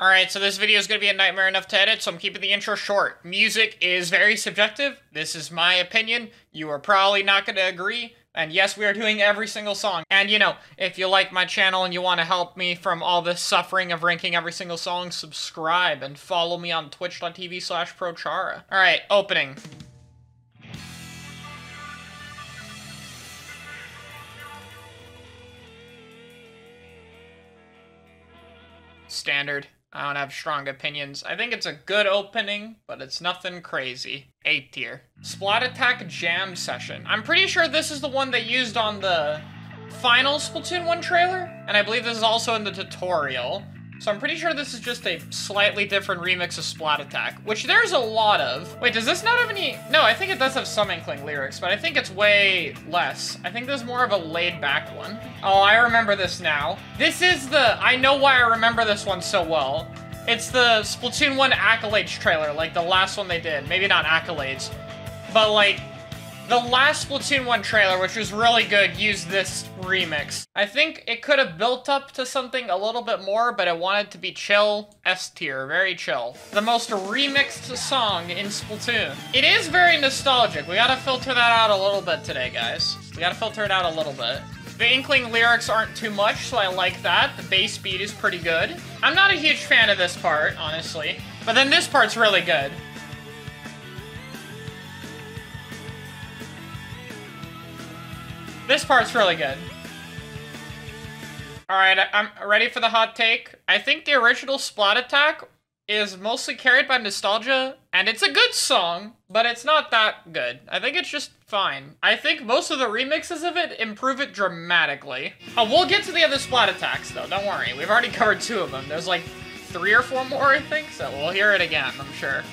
Alright, so this video is going to be a nightmare enough to edit, so I'm keeping the intro short. Music is very subjective. This is my opinion. You are probably not going to agree. And yes, we are doing every single song. And you know, if you like my channel and you want to help me from all this suffering of ranking every single song, subscribe and follow me on twitch.tv slash prochara. Alright, opening. Standard. I don't have strong opinions. I think it's a good opening, but it's nothing crazy. A tier. Splattack Jam Session. I'm pretty sure this is the one they used on the final Splatoon 1 trailer, and I believe this is also in the tutorial. So I'm pretty sure this is just a slightly different remix of Splattack, which there's a lot of. Wait, does this not have any... No, I think it does have some Inkling lyrics, but I think it's way less. I think there's more of a laid-back one. Oh, I remember this now. This is the... I know why I remember this one so well. It's the Splatoon 1 Accolades trailer, like the last one they did. Maybe not Accolades, but like the last Splatoon 1 trailer, which was really good, used this remix. I think it could have built up to something a little bit more, but it wanted to be chill, S tier, very chill. The most remixed song in Splatoon. It is very nostalgic. We gotta filter that out a little bit today, guys. We gotta filter it out a little bit. The Inkling lyrics aren't too much, so I like that. The bass beat is pretty good. I'm not a huge fan of this part, honestly. But then this part's really good. This part's really good. Alright, I'm ready for the hot take. I think the original Splattack is mostly carried by nostalgia, and it's a good song, but it's not that good. I think it's just fine. I think most of the remixes of it improve it dramatically. Oh, we'll get to the other Splattacks, though. Don't worry. We've already covered two of them. There's like three or four more, I think, so we'll hear it again, I'm sure.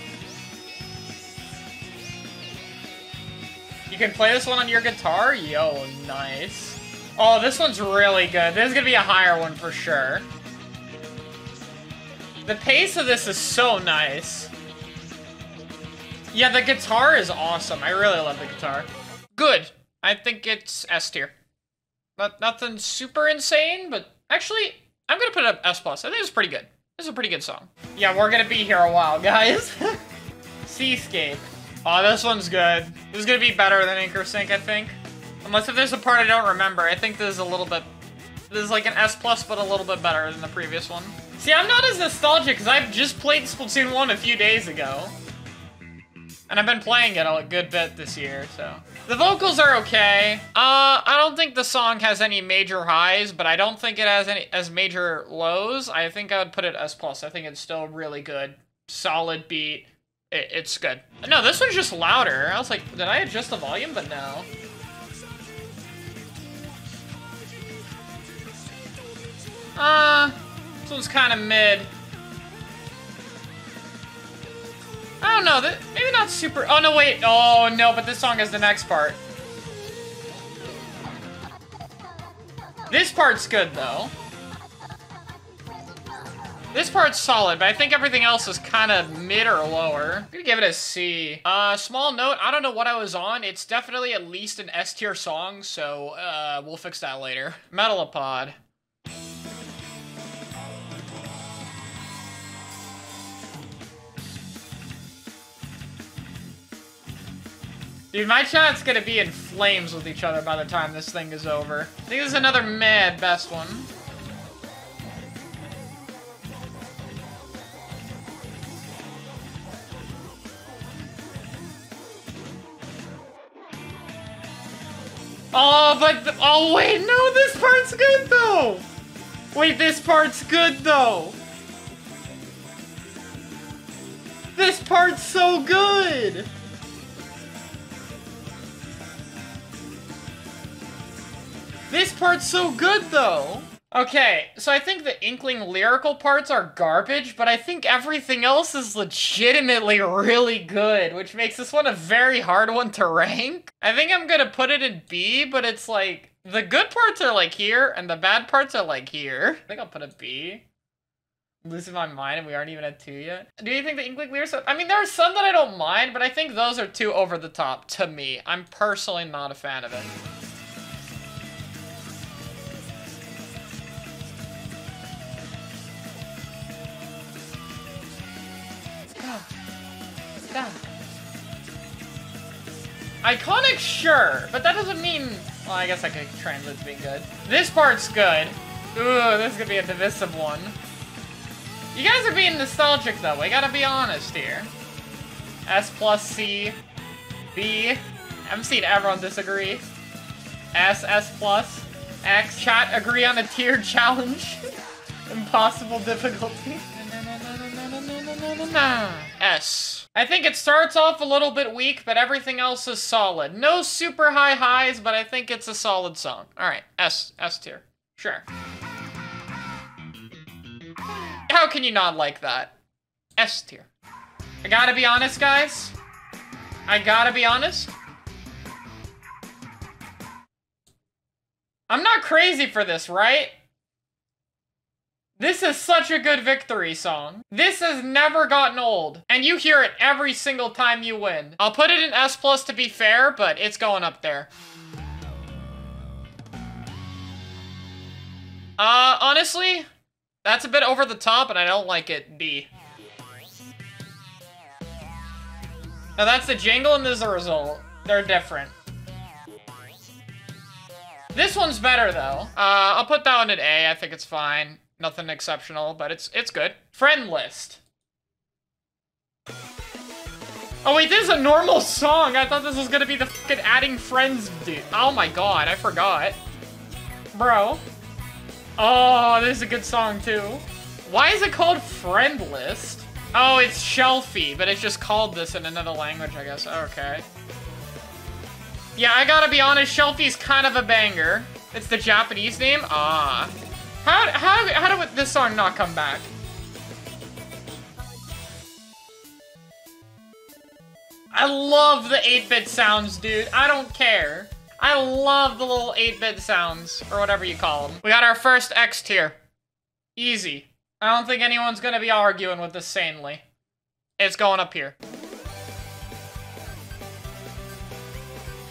You can play this one on your guitar? Yo, nice. Oh, this one's really good. This is gonna be a higher one for sure. The pace of this is so nice. Yeah, the guitar is awesome. I really love the guitar. Good. I think it's S tier. Not nothing super insane, but actually, I'm gonna put it up S plus. I think it's pretty good. This is a pretty good song. Yeah, we're gonna be here a while, guys. Seaskape. Oh, this one's good. This is gonna be better than Ink or Sink, I think. Unless if there's a part I don't remember. I think this is a little bit... This is like an S+, plus, but a little bit better than the previous one. See, I'm not as nostalgic, because I've just played Splatoon 1 a few days ago. And I've been playing it a good bit this year, so... The vocals are okay. Uh, I don't think the song has any major highs, but I don't think it has any as major lows. I think I would put it S+. plus. I think it's still really good. Solid beat it, it's good. No, this one's just louder. I was like, did I adjust the volume? But no. Uh, this one's kind of mid. I don't know, that, maybe not super, oh no wait, oh no, but this song is the next part. This part's good though. This part's solid, but I think everything else is kind of mid or lower. I'm gonna give it a C. Uh, small note, I don't know what I was on. It's definitely at least an S tier song, so uh, we'll fix that later. Metalopod. Dude, my chat's gonna be in flames with each other by the time this thing is over. I think this is another mad best one. Oh, but, oh wait, no, this part's good though. Wait, this part's good though. This part's so good. This part's so good though. Okay, so I think the Inkling lyrical parts are garbage, but I think everything else is legitimately really good, which makes this one a very hard one to rank. I think I'm gonna put it in B, but it's like, the good parts are like here, and the bad parts are like here. I think I'll put a B. I'm losing my mind and we aren't even at two yet. Do you think the Inkling lyrics are, I mean, there are some that I don't mind, but I think those are too over the top to me. I'm personally not a fan of it. Iconic, sure, but that doesn't mean... Well, I guess I could translate to being good. This part's good. Ooh, this is gonna be a divisive one. You guys are being nostalgic, though. We gotta be honest here. S plus C. B. I've seen everyone disagree. S, S plus. X. Chat agree on a tiered challenge. Impossible difficulty. S. I think it starts off a little bit weak, but everything else is solid. No super high highs, but I think it's a solid song. Alright, S. S tier. Sure. How can you not like that? S tier. I gotta be honest, guys. I gotta be honest. I'm not crazy for this, right? This is such a good victory song. This has never gotten old, and you hear it every single time you win. I'll put it in S plus to be fair, but it's going up there. Uh, honestly, that's a bit over the top, and I don't like it. B. Now that's the jingle and this is the result. They're different. This one's better though. Uh, I'll put that one at A. I think it's fine. Nothing exceptional, but it's it's good. Friend list. Oh wait, this is a normal song. I thought this was gonna be the fucking adding friends dude. Oh my god, I forgot. Bro. Oh, this is a good song too. Why is it called friend list? Oh, it's Shellfie, but it's just called this in another language, I guess. Okay. Yeah, I gotta be honest, Shellfie's kind of a banger. It's the Japanese name? Ah. How, how, how did this song not come back? I love the 8-bit sounds, dude. I don't care. I love the little 8-bit sounds, or whatever you call them. We got our first X tier. Easy. I don't think anyone's gonna be arguing with this sanely. It's going up here.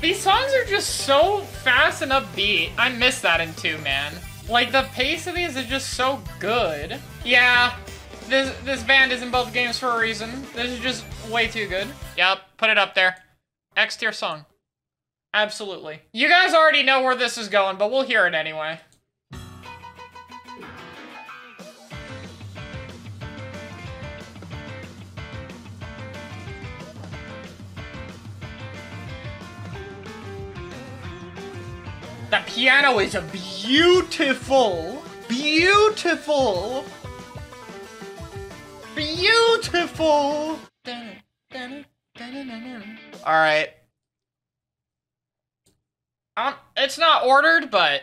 These songs are just so fast and upbeat. I miss that in 2, man. Like, the pace of these is just so good. Yeah, this, this band is in both games for a reason. This is just way too good. Yep, put it up there. X tier song. Absolutely. You guys already know where this is going, but we'll hear it anyway. The piano is a beautiful, beautiful, beautiful. All right. Um, it's not ordered, but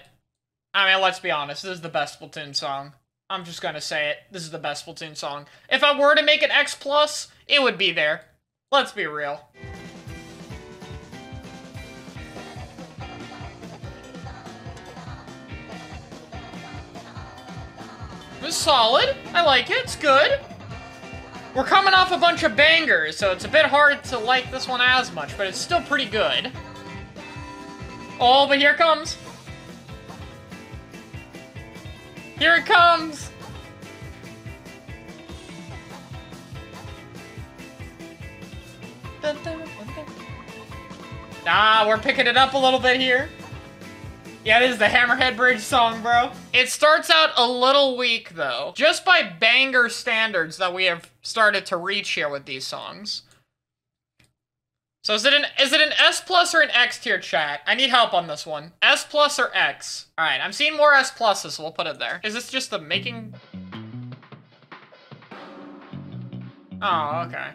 I mean, let's be honest. This is the best Splatoon song. I'm just gonna say it. This is the best Splatoon song. If I were to make an X plus, it would be there. Let's be real. It's solid. I like it. It's good. We're coming off a bunch of bangers, so it's a bit hard to like this one as much, but it's still pretty good. Oh, but here it comes. Here it comes. Ah, we're picking it up a little bit here. Yeah, this is the Hammerhead Bridge song, bro. It starts out a little weak, though. Just by banger standards that we have started to reach here with these songs. So is it an is it an S plus or an X tier chat? I need help on this one. S plus or X? Alright, I'm seeing more S pluses, so we'll put it there. Is this just the making? Oh, okay.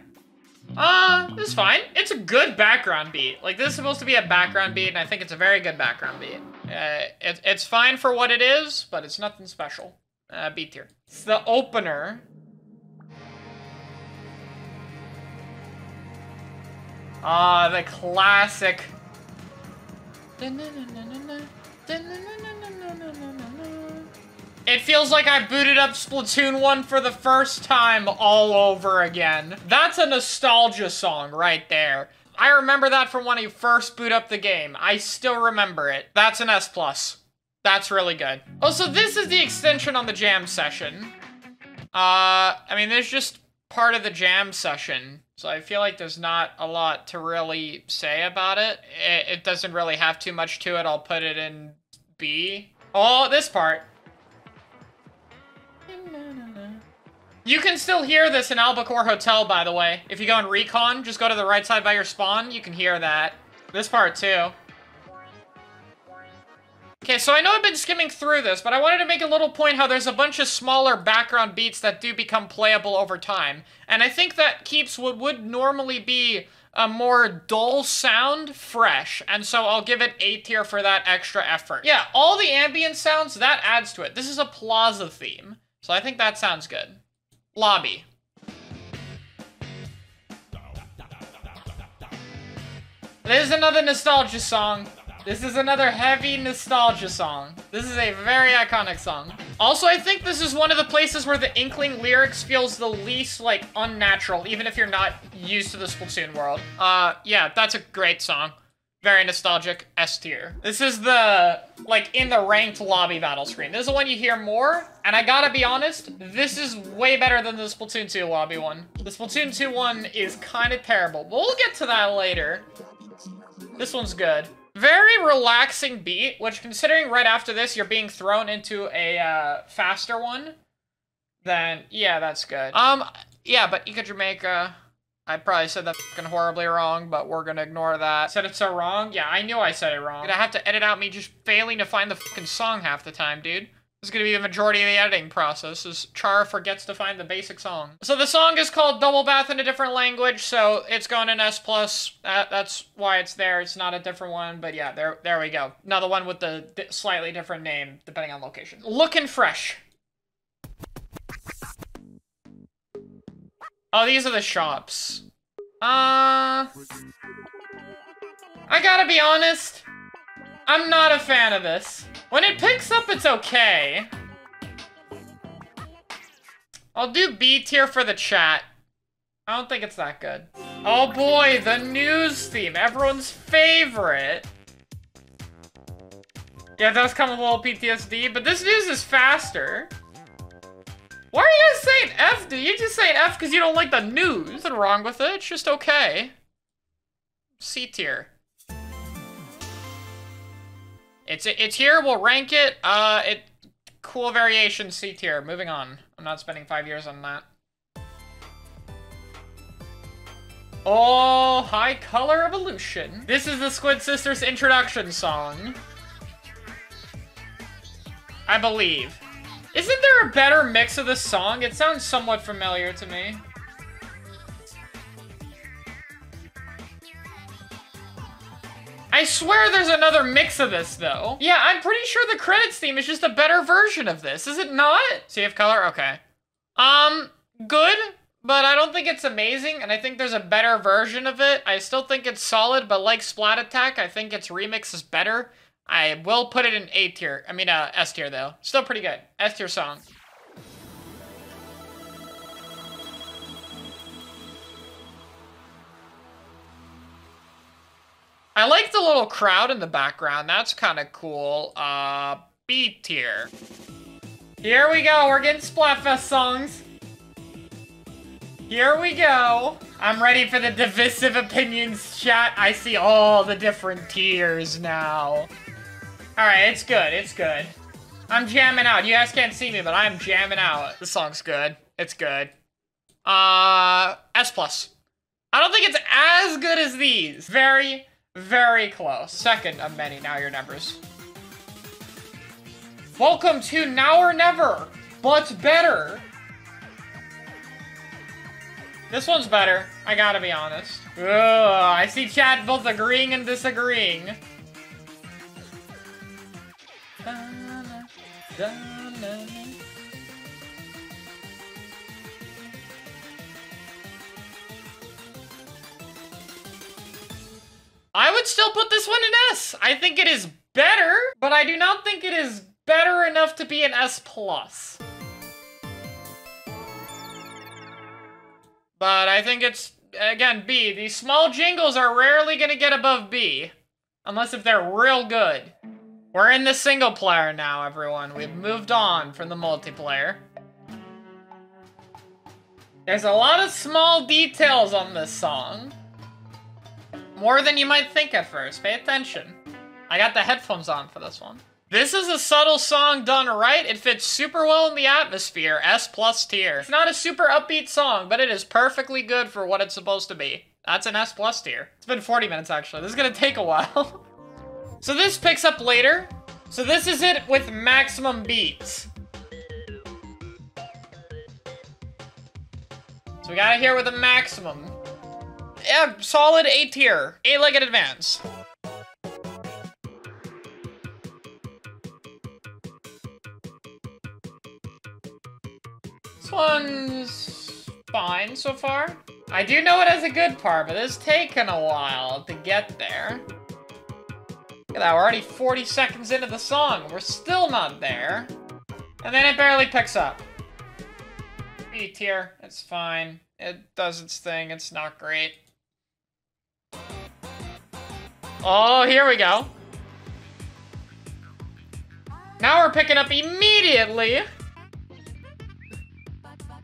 Uh, it's fine. It's a good background beat. Like, this is supposed to be a background beat, and I think it's a very good background beat. Uh, it, it's fine for what it is, but it's nothing special. Uh, B tier. It's the opener. Ah, the classic. It feels like I booted up Splatoon 1 for the first time all over again. That's a nostalgia song right there. I remember that from when I first boot up the game. I still remember it. That's an S+. plus. That's really good. Oh, so this is the extension on the jam session. Uh, I mean, there's just part of the jam session, so I feel like there's not a lot to really say about it. It, it doesn't really have too much to it. I'll put it in B. Oh, this part. You can still hear this in Albacore Hotel, by the way. If you go in Recon, just go to the right side by your spawn, you can hear that. This part, too. Okay, so I know I've been skimming through this, but I wanted to make a little point how there's a bunch of smaller background beats that do become playable over time. And I think that keeps what would normally be a more dull sound fresh. And so I'll give it A tier for that extra effort. Yeah, all the ambient sounds, that adds to it. This is a plaza theme. So I think that sounds good. Lobby. This is another nostalgia song. This is another heavy nostalgia song. This is a very iconic song. Also, I think this is one of the places where the Inkling lyrics feels the least, like, unnatural, even if you're not used to the Splatoon world. Uh, yeah, that's a great song. Very nostalgic, S tier. This is the, like, in the ranked lobby battle screen. This is the one you hear more, and I gotta be honest, this is way better than the Splatoon 2 lobby one. The Splatoon 2 one is kind of terrible, but we'll get to that later. This one's good. Very relaxing beat, which considering right after this you're being thrown into a uh, faster one, then yeah, that's good. Um, yeah, but Ika Jamaica, I probably said that fucking horribly wrong, but we're gonna ignore that. Said it so wrong? Yeah, I knew I said it wrong. Gonna have to edit out me just failing to find the fucking song half the time, dude. This is gonna be the majority of the editing process, as Chara forgets to find the basic song. So the song is called Double Bath in a different language, so it's going in S+. plus. That, that's why it's there. It's not a different one, but yeah, there, there we go. Another one with the slightly different name, depending on location. Looking fresh. Oh, these are the shops. Uh... I gotta be honest. I'm not a fan of this. When it picks up, it's okay. I'll do B tier for the chat. I don't think it's that good. Oh boy, the news theme, everyone's favorite. Yeah, it does come with a little PTSD, but this news is faster. Why are you guys saying F, dude? You're just saying F because you don't like the news. Nothing wrong with it, it's just okay. C tier. It's it's here. We'll rank it. Uh, it cool variation C tier. Moving on. I'm not spending five years on that. Oh, High Color Evolution. This is the Squid Sisters introduction song. I believe. Isn't there a better mix of this song? It sounds somewhat familiar to me. I swear there's another mix of this, though. Yeah, I'm pretty sure the credits theme is just a better version of this, is it not? CF color? Okay. Um, good, but I don't think it's amazing, and I think there's a better version of it. I still think it's solid, but like Splattack, I think its remix is better. I will put it in A tier. I mean, uh, S tier, though. Still pretty good. S tier song. I like the little crowd in the background. That's kind of cool. Uh, B tier. Here we go. We're getting Splatfest songs. Here we go. I'm ready for the divisive opinions chat. I see all the different tiers now. Alright, it's good. It's good. I'm jamming out. You guys can't see me, but I'm jamming out. The song's good. It's good. Uh, S+. plus. I don't think it's as good as these. Very, very close. Second of many Now Your numbers. Welcome to Now or Never, but better. This one's better, I gotta be honest. Ugh, I see chat both agreeing and disagreeing. I would still put this one in S. I think it is better, but I do not think it is better enough to be an S+. plus. But I think it's, again, B. These small jingles are rarely going to get above B. Unless if they're real good. We're in the single player now, everyone. We've moved on from the multiplayer. There's a lot of small details on this song. More than you might think at first. Pay attention. I got the headphones on for this one. This is a subtle song done right. It fits super well in the atmosphere. S plus tier. It's not a super upbeat song, but it is perfectly good for what it's supposed to be. That's an S plus tier. It's been 40 minutes actually. This is gonna take a while. so this picks up later. So this is it with maximum beats. So we got it here with a maximum. Yeah, solid A tier. A-legged advance. This one's fine so far. I do know it has a good part, but it's taken a while to get there. Look at that, we're already 40 seconds into the song. We're still not there. And then it barely picks up. B tier, it's fine. It does its thing, it's not great. Oh, here we go. Now we're picking up immediately.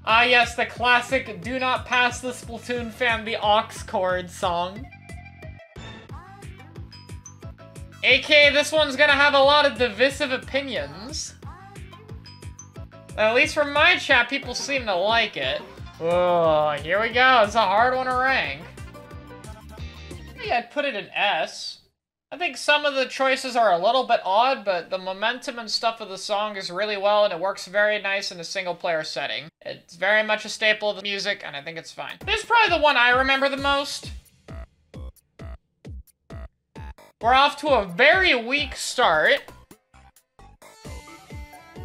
Ah yes, the classic Do Not Pass the Splatoon fan the Ox chord song. AK, this one's gonna have a lot of divisive opinions. At least from my chat, people seem to like it. Oh, here we go. It's a hard one to rank. Maybe I'd put it in S. I think some of the choices are a little bit odd, but the momentum and stuff of the song is really well, and it works very nice in a single-player setting. It's very much a staple of the music, and I think it's fine. This is probably the one I remember the most. We're off to a very weak start.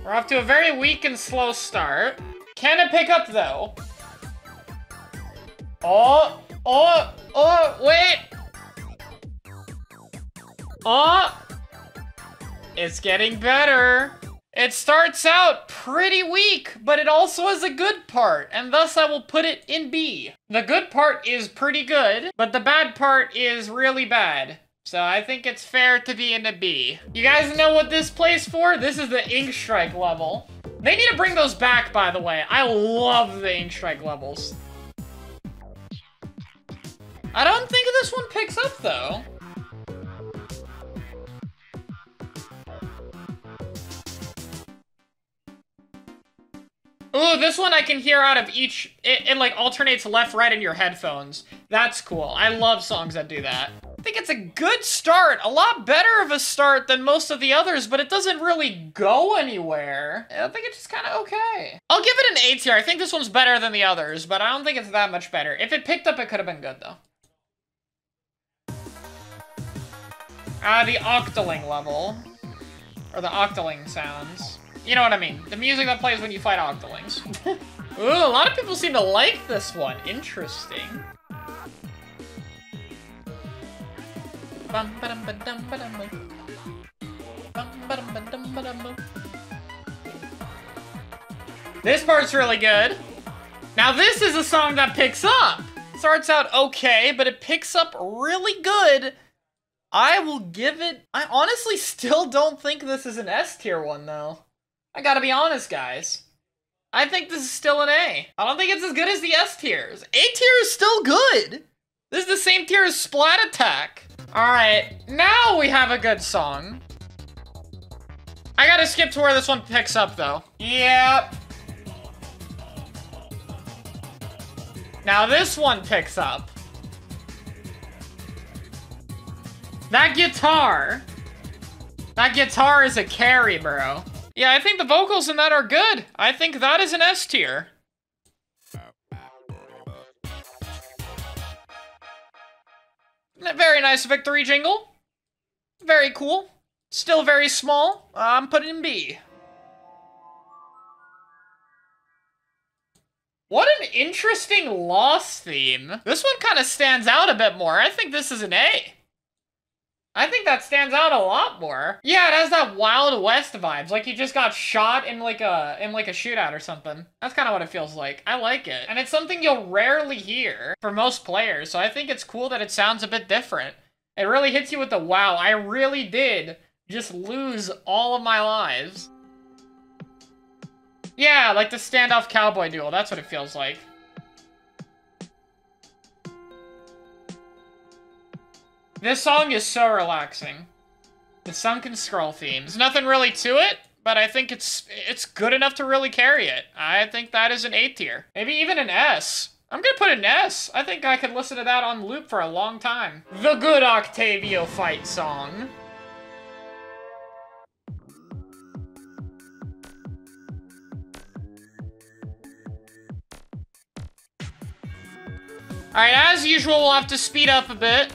We're off to a very weak and slow start. Can it pick up, though? Oh, oh, oh, wait! Oh! It's getting better. It starts out pretty weak, but it also has a good part, and thus I will put it in B. The good part is pretty good, but the bad part is really bad. So I think it's fair to be in a B. You guys know what this plays for? This is the Ink Strike level. They need to bring those back, by the way. I love the Ink Strike levels. I don't think this one picks up, though. Ooh, this one I can hear out of each, it, it, like alternates left, right in your headphones. That's cool. I love songs that do that. I think it's a good start, a lot better of a start than most of the others, but it doesn't really go anywhere. I think it's just kind of okay. I'll give it an A tier. I think this one's better than the others, but I don't think it's that much better. If it picked up, it could have been good, though. Ah, uh, the Octoling level. Or the Octoling sounds. You know what I mean. The music that plays when you fight Octolings. Ooh, a lot of people seem to like this one. Interesting. This part's really good. Now this is a song that picks up. Starts out okay, but it picks up really good. I will give it... I honestly still don't think this is an S tier one, though. I gotta be honest, guys. I think this is still an A. I don't think it's as good as the S tiers. A tier is still good. This is the same tier as Splattack. All right, now we have a good song. I gotta skip to where this one picks up, though. Yep. Now this one picks up. That guitar. That guitar is a carry, bro. Yeah, I think the vocals in that are good. I think that is an S tier. Very nice victory jingle. Very cool. Still very small. I'm putting in B. What an interesting loss theme. This one kind of stands out a bit more. I think this is an A. I think that stands out a lot more. Yeah, it has that Wild West vibes, like you just got shot in like a in like a shootout or something. That's kind of what it feels like. I like it. And it's something you'll rarely hear for most players, so I think it's cool that it sounds a bit different. It really hits you with the wow, I really did just lose all of my lives. Yeah, like the standoff cowboy duel, that's what it feels like. This song is so relaxing. The sunken scroll theme. There's nothing really to it, but I think it's it's good enough to really carry it. I think that is an A tier. Maybe even an S. I'm gonna put an S. I think I could listen to that on loop for a long time. The good Octavio fight song. Alright, as usual, we'll have to speed up a bit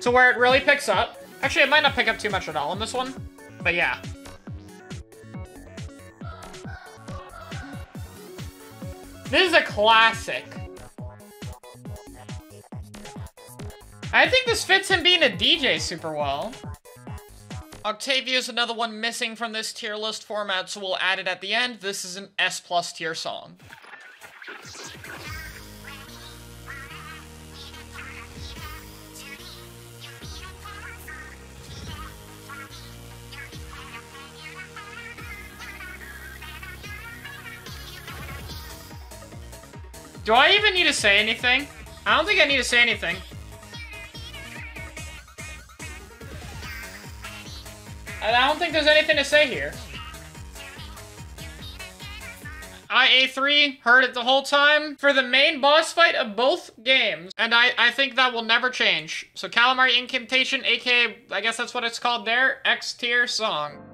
to where it really picks up. Actually, it might not pick up too much at all in this one, but yeah. This is a classic. I think this fits him being a DJ super well. Octavia is another one missing from this tier list format, so we'll add it at the end. This is an S plus tier song. Do I even need to say anything? I don't think I need to say anything. I don't think there's anything to say here. I A3 heard it the whole time for the main boss fight of both games, and I, I think that will never change. So Calamari Inkantation, aka, I guess that's what it's called there, X tier song.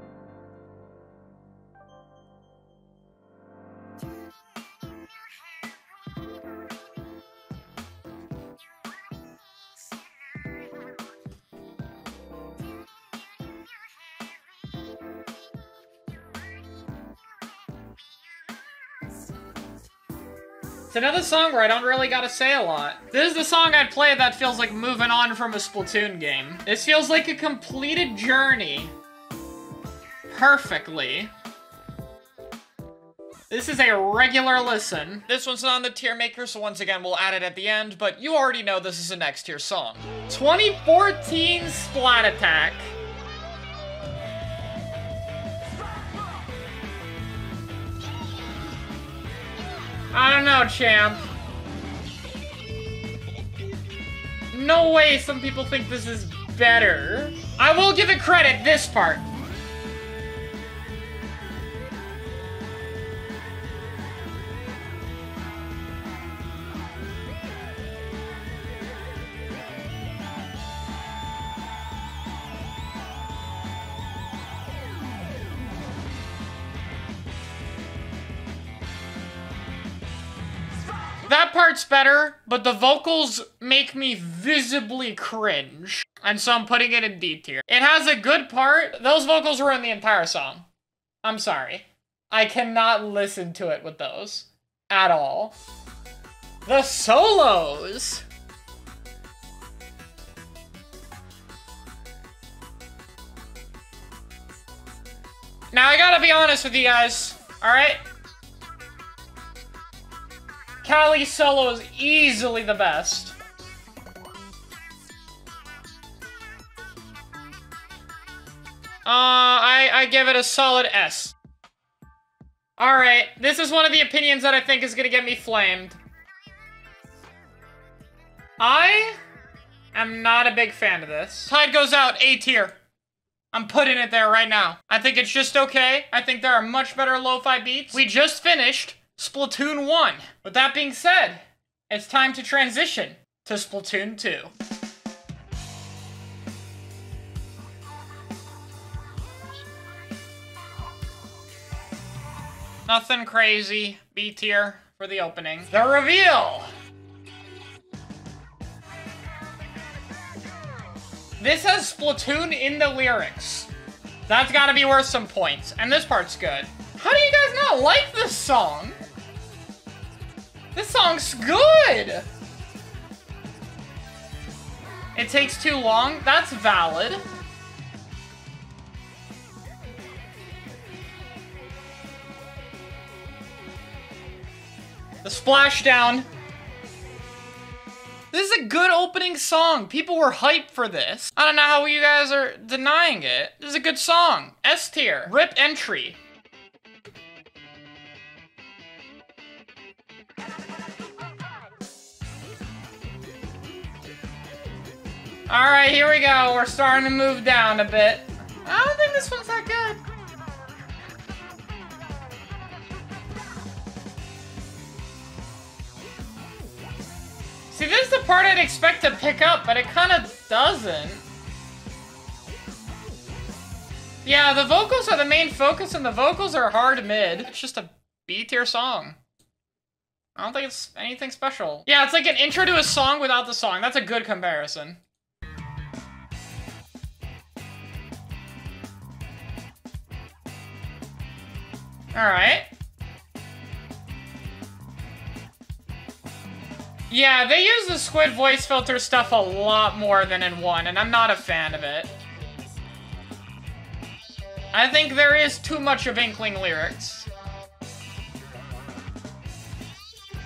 It's another song where I don't really gotta say a lot. This is the song I'd play that feels like moving on from a Splatoon game. This feels like a completed journey. Perfectly. This is a regular listen. This one's not on the tier maker, so once again, we'll add it at the end, but you already know this is a next tier song. 2014 Splattack. I don't know, champ. No way some people think this is better. I will give it credit, this part. Part's better, but the vocals make me visibly cringe. And so I'm putting it in D tier. It has a good part. Those vocals ruin the entire song. I'm sorry. I cannot listen to it with those. At all. The solos! Now I gotta be honest with you guys, alright? Callie solo is easily the best. Uh, I, I give it a solid S. Alright, this is one of the opinions that I think is gonna get me flamed. I am not a big fan of this. Tide goes out, A tier. I'm putting it there right now. I think it's just okay. I think there are much better lo-fi beats. We just finished Splatoon 1. With that being said, it's time to transition to Splatoon 2. Nothing crazy. B tier for the opening. The reveal! This has Splatoon in the lyrics. That's gotta be worth some points. And this part's good. How do you guys not like this song? This song's good! It takes too long? That's valid. The splashdown. This is a good opening song. People were hyped for this. I don't know how you guys are denying it. This is a good song. S tier. Rip entry. Alright, here we go. We're starting to move down a bit. I don't think this one's that good. See, this is the part I'd expect to pick up, but it kind of doesn't. Yeah, the vocals are the main focus, and the vocals are hard mid. It's just a B-tier song. I don't think it's anything special. Yeah, it's like an intro to a song without the song. That's a good comparison. Alright. Yeah, they use the squid voice filter stuff a lot more than in 1, and I'm not a fan of it. I think there is too much of Inkling lyrics.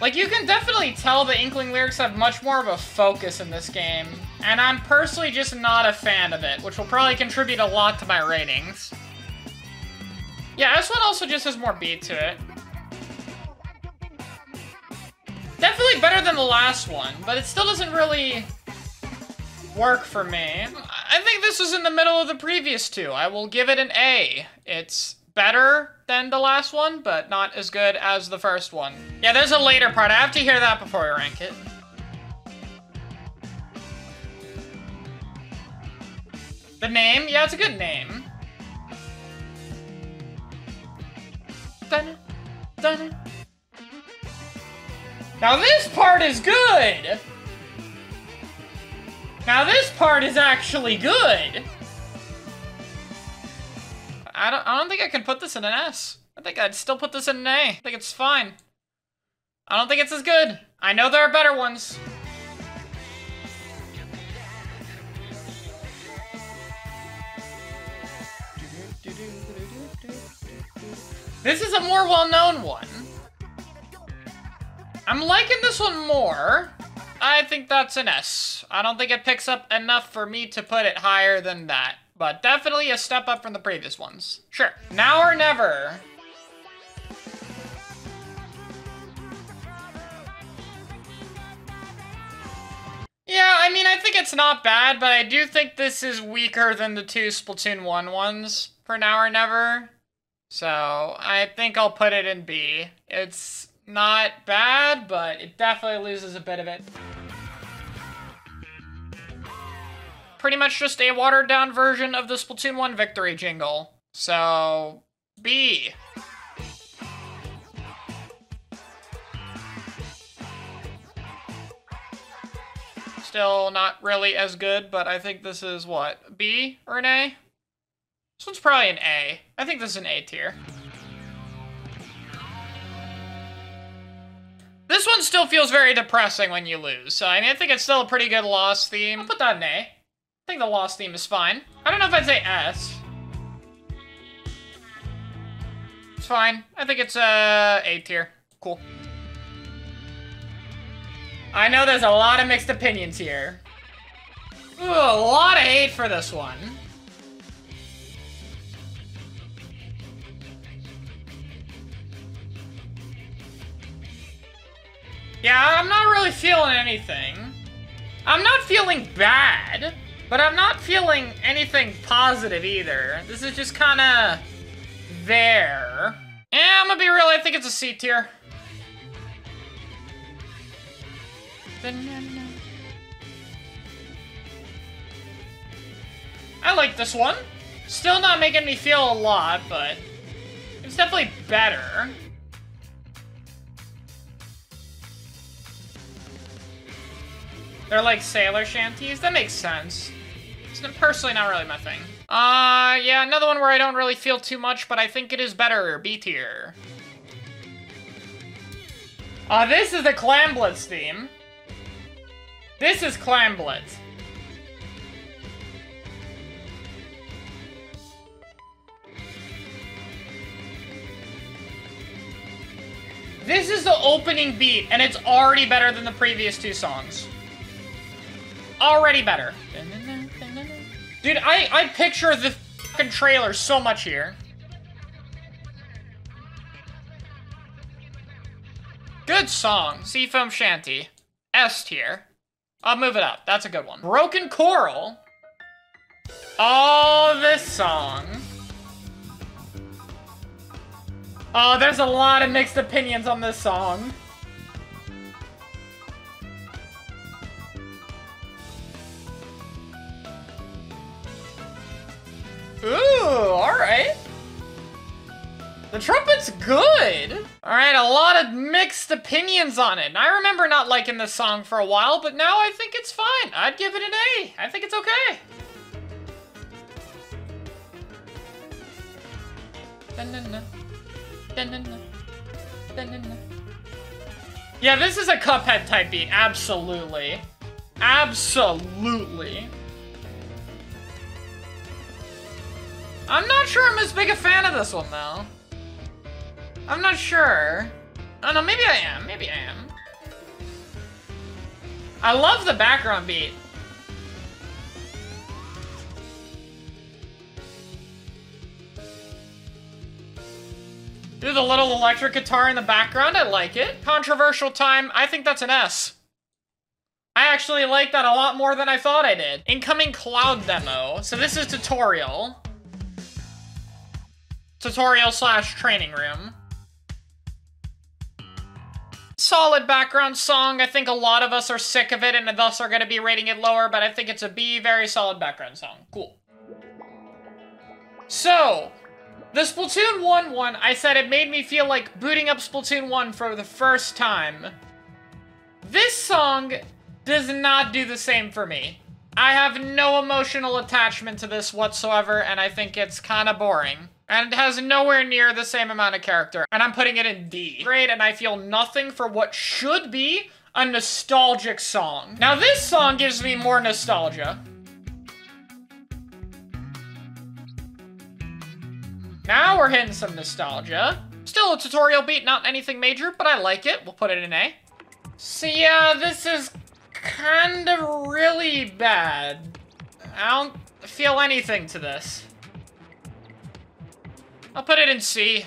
Like, you can definitely tell the Inkling lyrics have much more of a focus in this game, and I'm personally just not a fan of it, which will probably contribute a lot to my ratings. Yeah, this one also just has more beat to it. Definitely better than the last one, but it still doesn't really work for me. I think this was in the middle of the previous two. I will give it an A. It's better than the last one, but not as good as the first one. Yeah, there's a later part. I have to hear that before we rank it. The name? Yeah, it's a good name. Dun, dun. Now this part is good! Now this part is actually good! I don't, I don't think I can put this in an S. I think I'd still put this in an A. I think it's fine. I don't think it's as good. I know there are better ones. This is a more well-known one. I'm liking this one more. I think that's an S. I don't think it picks up enough for me to put it higher than that. But definitely a step up from the previous ones. Sure. Now or never. Yeah, I mean, I think it's not bad, but I do think this is weaker than the two Splatoon 1 ones for Now or Never. So I think I'll put it in B. It's not bad, but it definitely loses a bit of it. Pretty much just a watered down version of the Splatoon 1 victory jingle. So, B. Still not really as good, but I think this is what? B or an A? This one's probably an A. I think this is an A tier. This one still feels very depressing when you lose, so I mean, I think it's still a pretty good loss theme. I'll put that in A. I think the loss theme is fine. I don't know if I'd say S. It's fine. I think it's uh, A tier. Cool. I know there's a lot of mixed opinions here. Ooh, a lot of hate for this one. Yeah, I'm not really feeling anything. I'm not feeling bad, but I'm not feeling anything positive either. This is just kind of there. Yeah, I'm gonna be real, I think it's a C tier. I like this one. Still not making me feel a lot, but it's definitely better. They're like sailor shanties? That makes sense. It's personally not really my thing. Uh, yeah, another one where I don't really feel too much, but I think it is better. B tier. Uh, this is the Clam Blitz theme. This is Clam Blitz. This is the opening beat, and it's already better than the previous two songs. Already better. Dude, I, I picture the fucking trailer so much here. Good song. Seafoam Shanty. S tier. I'll move it up. That's a good one. Broken Coral. Oh, this song. Oh, there's a lot of mixed opinions on this song. Ooh, alright. The trumpet's good. Alright, a lot of mixed opinions on it. I remember not liking this song for a while, but now I think it's fine. I'd give it an A. I think it's okay. Yeah, this is a Cuphead type beat. Absolutely. Absolutely. I'm not sure I'm as big a fan of this one, though. I'm not sure. I don't know, maybe I am. Maybe I am. I love the background beat. Do the little electric guitar in the background, I like it. Controversial time, I think that's an S. I actually like that a lot more than I thought I did. Incoming cloud demo. So this is tutorial. Tutorial slash training room. Solid background song. I think a lot of us are sick of it and thus are going to be rating it lower, but I think it's a B. Very solid background song. Cool. So, the Splatoon 1 one, I said it made me feel like booting up Splatoon 1 for the first time. This song does not do the same for me. I have no emotional attachment to this whatsoever, and I think it's kind of boring. And it has nowhere near the same amount of character, and I'm putting it in D. Great, and I feel nothing for what should be a nostalgic song. Now this song gives me more nostalgia. Now we're hitting some nostalgia. Still a tutorial beat, not anything major, but I like it. We'll put it in A. So yeah, uh, this is kind of really bad. I don't feel anything to this. I'll put it in C.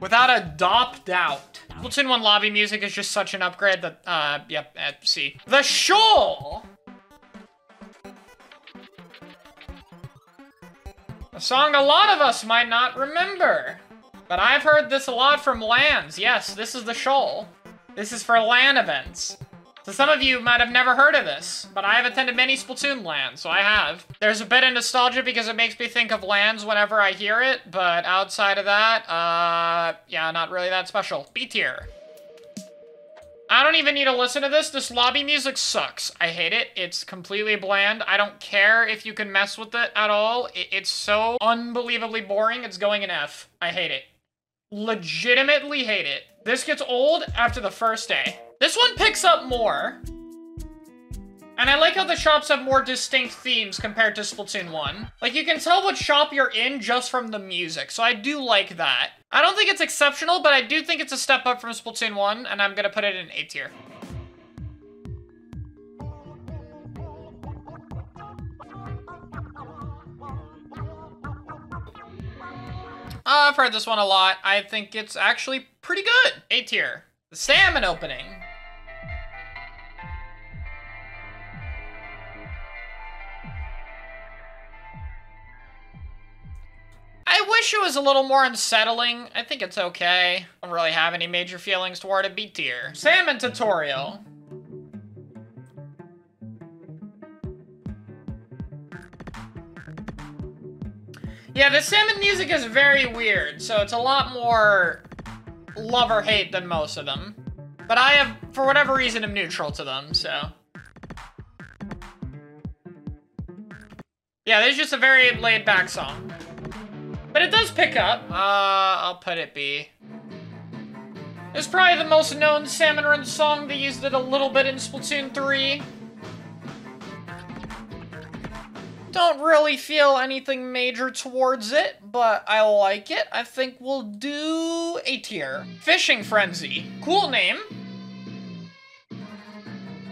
Without a dop doubt. Splatoon 1 lobby music is just such an upgrade that, uh, yep, at C. The Shoal! A song a lot of us might not remember. But I've heard this a lot from LANs. Yes, this is The Shoal. This is for LAN events. So some of you might have never heard of this, but I have attended many Splatoon LANs, so I have. There's a bit of nostalgia because it makes me think of LANs whenever I hear it, but outside of that, uh, yeah, not really that special. B tier. I don't even need to listen to this. This lobby music sucks. I hate it. It's completely bland. I don't care if you can mess with it at all. It's so unbelievably boring. It's going in F. I hate it. Legitimately hate it. This gets old after the first day. This one picks up more. And I like how the shops have more distinct themes compared to Splatoon 1. Like, you can tell what shop you're in just from the music, so I do like that. I don't think it's exceptional, but I do think it's a step up from Splatoon 1, and I'm gonna put it in A tier. Uh, I've heard this one a lot. I think it's actually pretty good. A tier. The salmon opening. I wish it was a little more unsettling. I think it's okay. I don't really have any major feelings toward a B tier. Salmon tutorial. Yeah, the salmon music is very weird, so it's a lot more love or hate than most of them. But I have, for whatever reason, am neutral to them, so. Yeah, there's just a very laid-back song. But it does pick up. Uh, I'll put it B. It's probably the most known Salmon Run song. They used it a little bit in Splatoon 3. Don't really feel anything major towards it, but I like it. I think we'll do A tier. Fishing Frenzy. Cool name.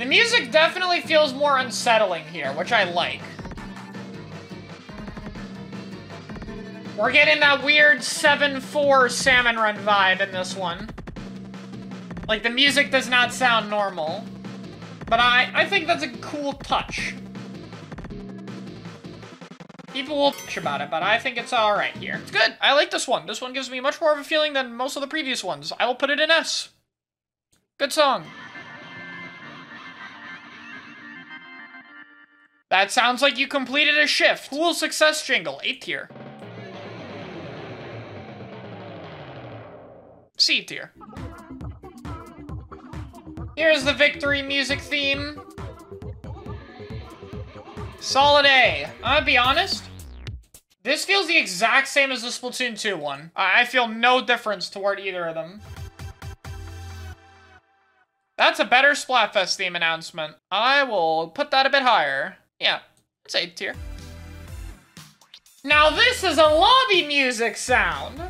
The music definitely feels more unsettling here, which I like. We're getting that weird 7-4 Salmon Run vibe in this one. Like, the music does not sound normal. But I, I think that's a cool touch. People will bitch about it, but I think it's alright here. It's good. I like this one. This one gives me much more of a feeling than most of the previous ones. I will put it in S. Good song. That sounds like you completed a shift. Cool success jingle. 8th tier. C tier. Here's the victory music theme. Solid A. Gonna be honest. This feels the exact same as the Splatoon 2 one. I feel no difference toward either of them. That's a better Splatfest theme announcement. I will put that a bit higher. Yeah, it's A tier. Now this is a lobby music sound.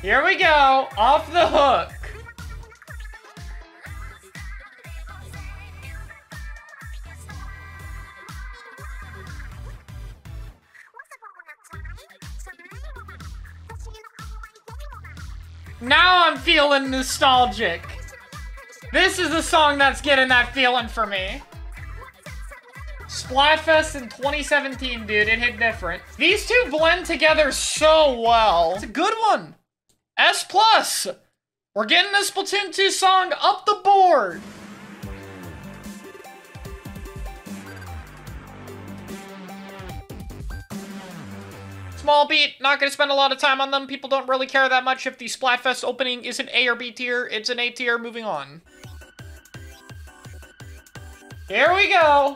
Here we go, off the hook. Now I'm feeling nostalgic. This is a song that's getting that feeling for me. Splatfest in 2017, dude, it hit different. These two blend together so well. It's a good one. S+. plus. We're getting this Splatoon 2 song up the board. Small beat, not gonna spend a lot of time on them. People don't really care that much if the Splatfest opening isn't A or B tier. It's an A tier, moving on. Here we go.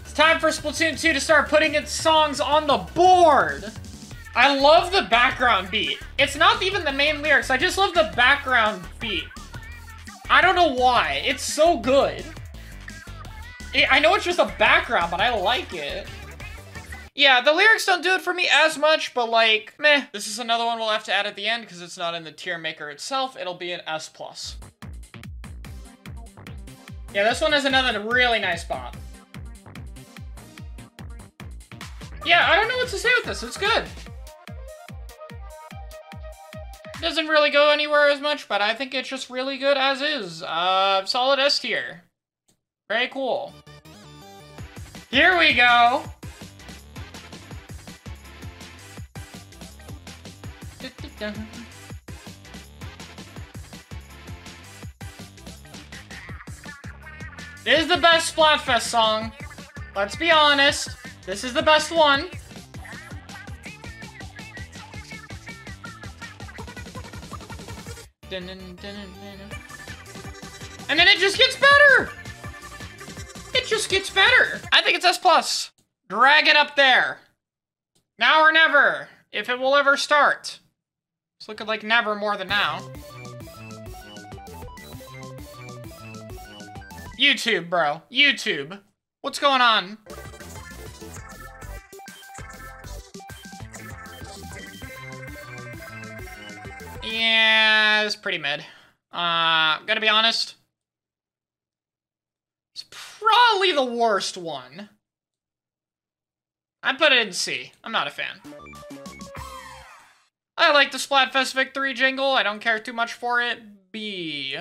It's time for Splatoon 2 to start putting its songs on the board. I love the background beat. It's not even the main lyrics, I just love the background beat. I don't know why, it's so good. I know it's just a background, but I like it. Yeah, the lyrics don't do it for me as much, but like, meh. This is another one we'll have to add at the end because it's not in the tier maker itself. It'll be an S+. plus. Yeah, this one has another really nice bop. Yeah, I don't know what to say with this. It's good. Doesn't really go anywhere as much, but I think it's just really good as is. Uh, solid S tier. Very cool. Here we go. This is the best Splatfest song. Let's be honest. This is the best one. And then it just gets better! It just gets better! I think it's S+. plus. Drag it up there. Now or never, if it will ever start. It's looking like never more than now. YouTube, bro. YouTube. What's going on? Yeah, it's pretty mid. Uh, gotta be honest. It's probably the worst one. I put it in C. I'm not a fan. I like the Splatfest victory jingle. I don't care too much for it. B.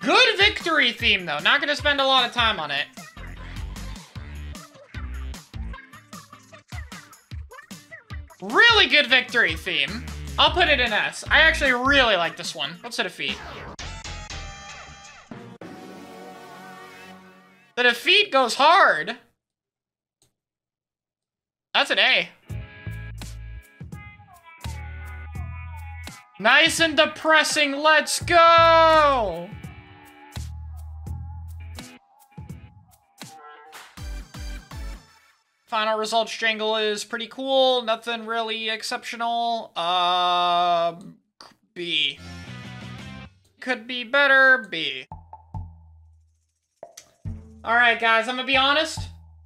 Good victory theme, though. Not gonna spend a lot of time on it. Really good victory theme. I'll put it in S. I actually really like this one. What's the defeat? The defeat goes hard. That's an A. Nice and depressing, let's go! Final results jingle is pretty cool. Nothing really exceptional. Uh, B. Could be better. B. Alright, guys, I'm gonna be honest.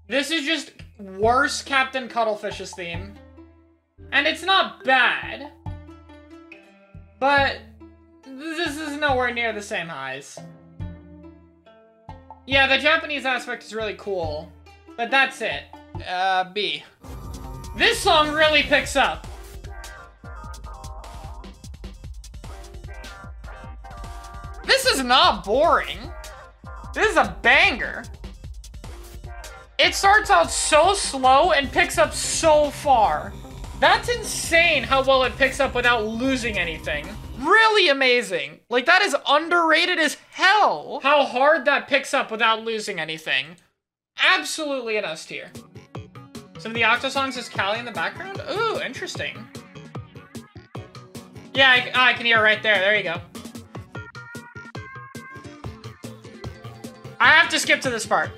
This is just worse Captain Cuttlefish's theme. And it's not bad. But this is nowhere near the same highs. Yeah, the Japanese aspect is really cool. But that's it. Uh, B. This song really picks up. This is not boring. This is a banger. It starts out so slow and picks up so far. That's insane how well it picks up without losing anything. Really amazing. Like, that is underrated as hell. How hard that picks up without losing anything. Absolutely an S tier. Some of the Octo songs is Callie in the background? Ooh, interesting. Yeah, I, oh, I can hear right there. There you go. I have to skip to this part.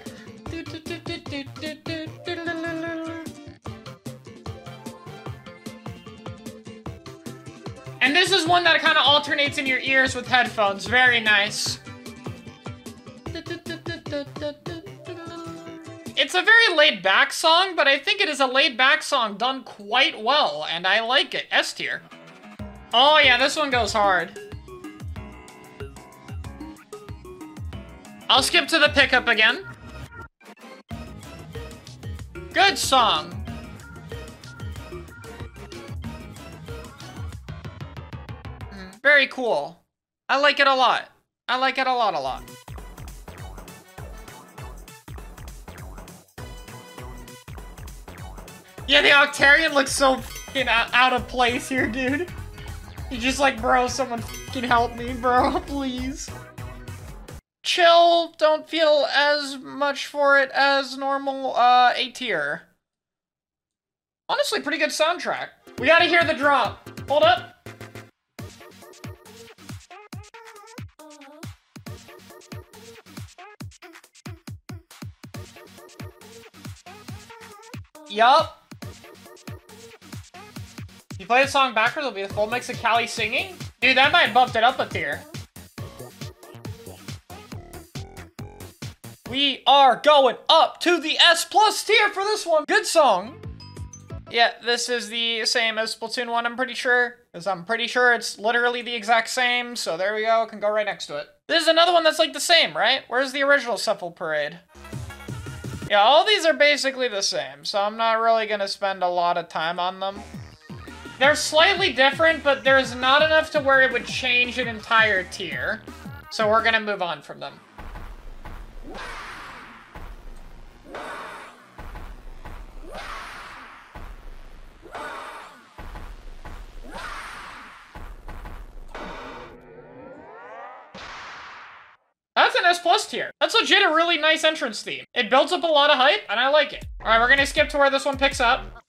And this is one that kind of alternates in your ears with headphones. Very nice. It's a very laid-back song, but I think it is a laid-back song done quite well, and I like it. S tier. Oh yeah, this one goes hard. I'll skip to the pickup again. Good song. Hmm, very cool. I like it a lot. I like it a lot, a lot. Yeah, the Octarian looks so fucking out of place here, dude. He's just like, bro, someone fucking help me, bro, please. Chill, don't feel as much for it as normal, uh, A tier. Honestly, pretty good soundtrack. We gotta hear the drop. Hold up. Yup. You play the song backwards, it'll be the full mix of Callie singing? Dude, that might bump it up a tier. We are going up to the S plus tier for this one. Good song. Yeah, this is the same as Splatoon 1, I'm pretty sure. Because I'm pretty sure it's literally the exact same, so there we go, can go right next to it. This is another one that's like the same, right? Where's the original Shuffle Parade? Yeah, all these are basically the same, so I'm not really gonna spend a lot of time on them. They're slightly different, but there's not enough to where it would change an entire tier. So we're gonna move on from them. That's an S plus tier. That's legit a really nice entrance theme. It builds up a lot of hype, and I like it. All right, we're gonna skip to where this one picks up.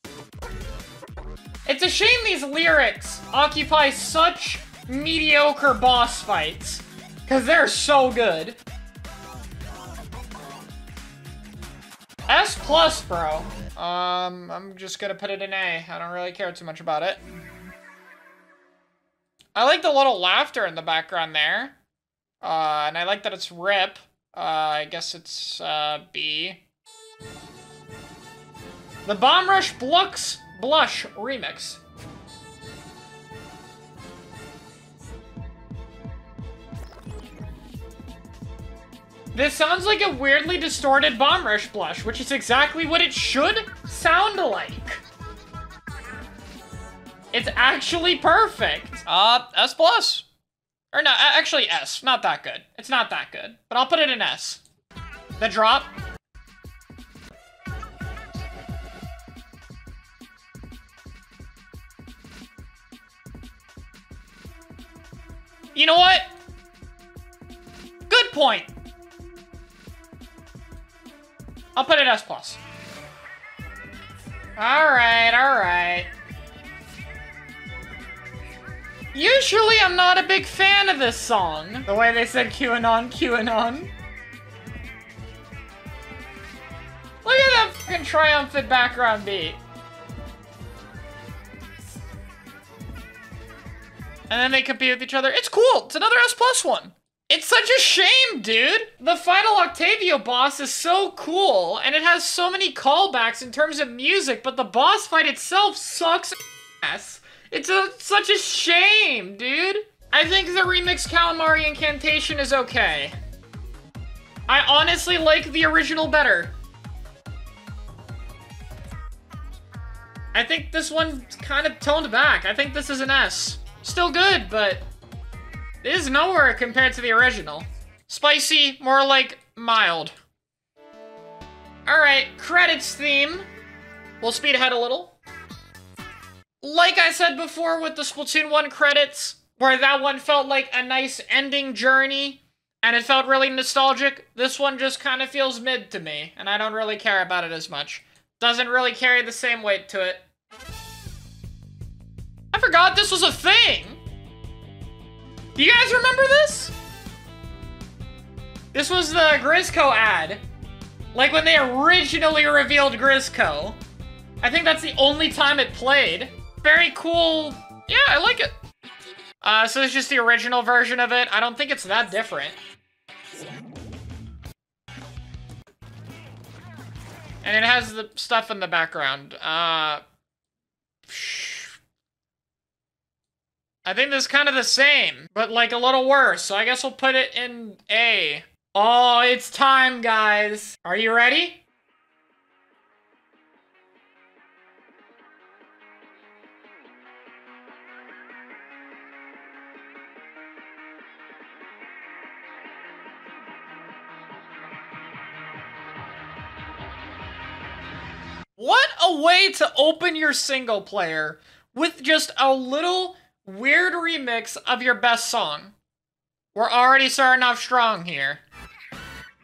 It's a shame these lyrics occupy such mediocre boss fights, because they're so good. S plus, bro. Um, I'm just gonna put it in A. I don't really care too much about it. I like the little laughter in the background there. Uh, and I like that it's RIP. Uh, I guess it's, uh, B. The Bomb Rush Blux Blush remix. This sounds like a weirdly distorted Bomb Rush Blush, which is exactly what it should sound like. It's actually perfect. Uh, S plus. Or no, actually S. Not that good. It's not that good. But I'll put it in S. The drop. You know what? Good point. I'll put it S plus. Alright, alright. Usually I'm not a big fan of this song. The way they said QAnon, QAnon. Look at that fucking triumphant background beat. And then they compete with each other. It's cool. It's another S plus one. It's such a shame, dude. The final Octavio boss is so cool, and it has so many callbacks in terms of music, but the boss fight itself sucks ass. It's a, such a shame, dude. I think the remix Calamari Inkantation is okay. I honestly like the original better. I think this one's kind of toned back. I think this is an S. Still good, but it is nowhere compared to the original. Spicy, more like mild. Alright, credits theme. We'll speed ahead a little. Like I said before with the Splatoon 1 credits, where that one felt like a nice ending journey, and it felt really nostalgic, this one just kind of feels mid to me, and I don't really care about it as much. Doesn't really carry the same weight to it. I forgot this was a thing! Do you guys remember this? This was the Grizzco ad. Like when they originally revealed Grizzco. I think that's the only time it played. Very cool. Yeah, I like it. Uh, so it's just the original version of it. I don't think it's that different. And it has the stuff in the background. Uh, I think this is kind of the same, but like a little worse. So I guess we'll put it in A. Oh, it's time, guys. Are you ready? What a way to open your single player with just a little weird remix of your best song. We're already starting off strong here.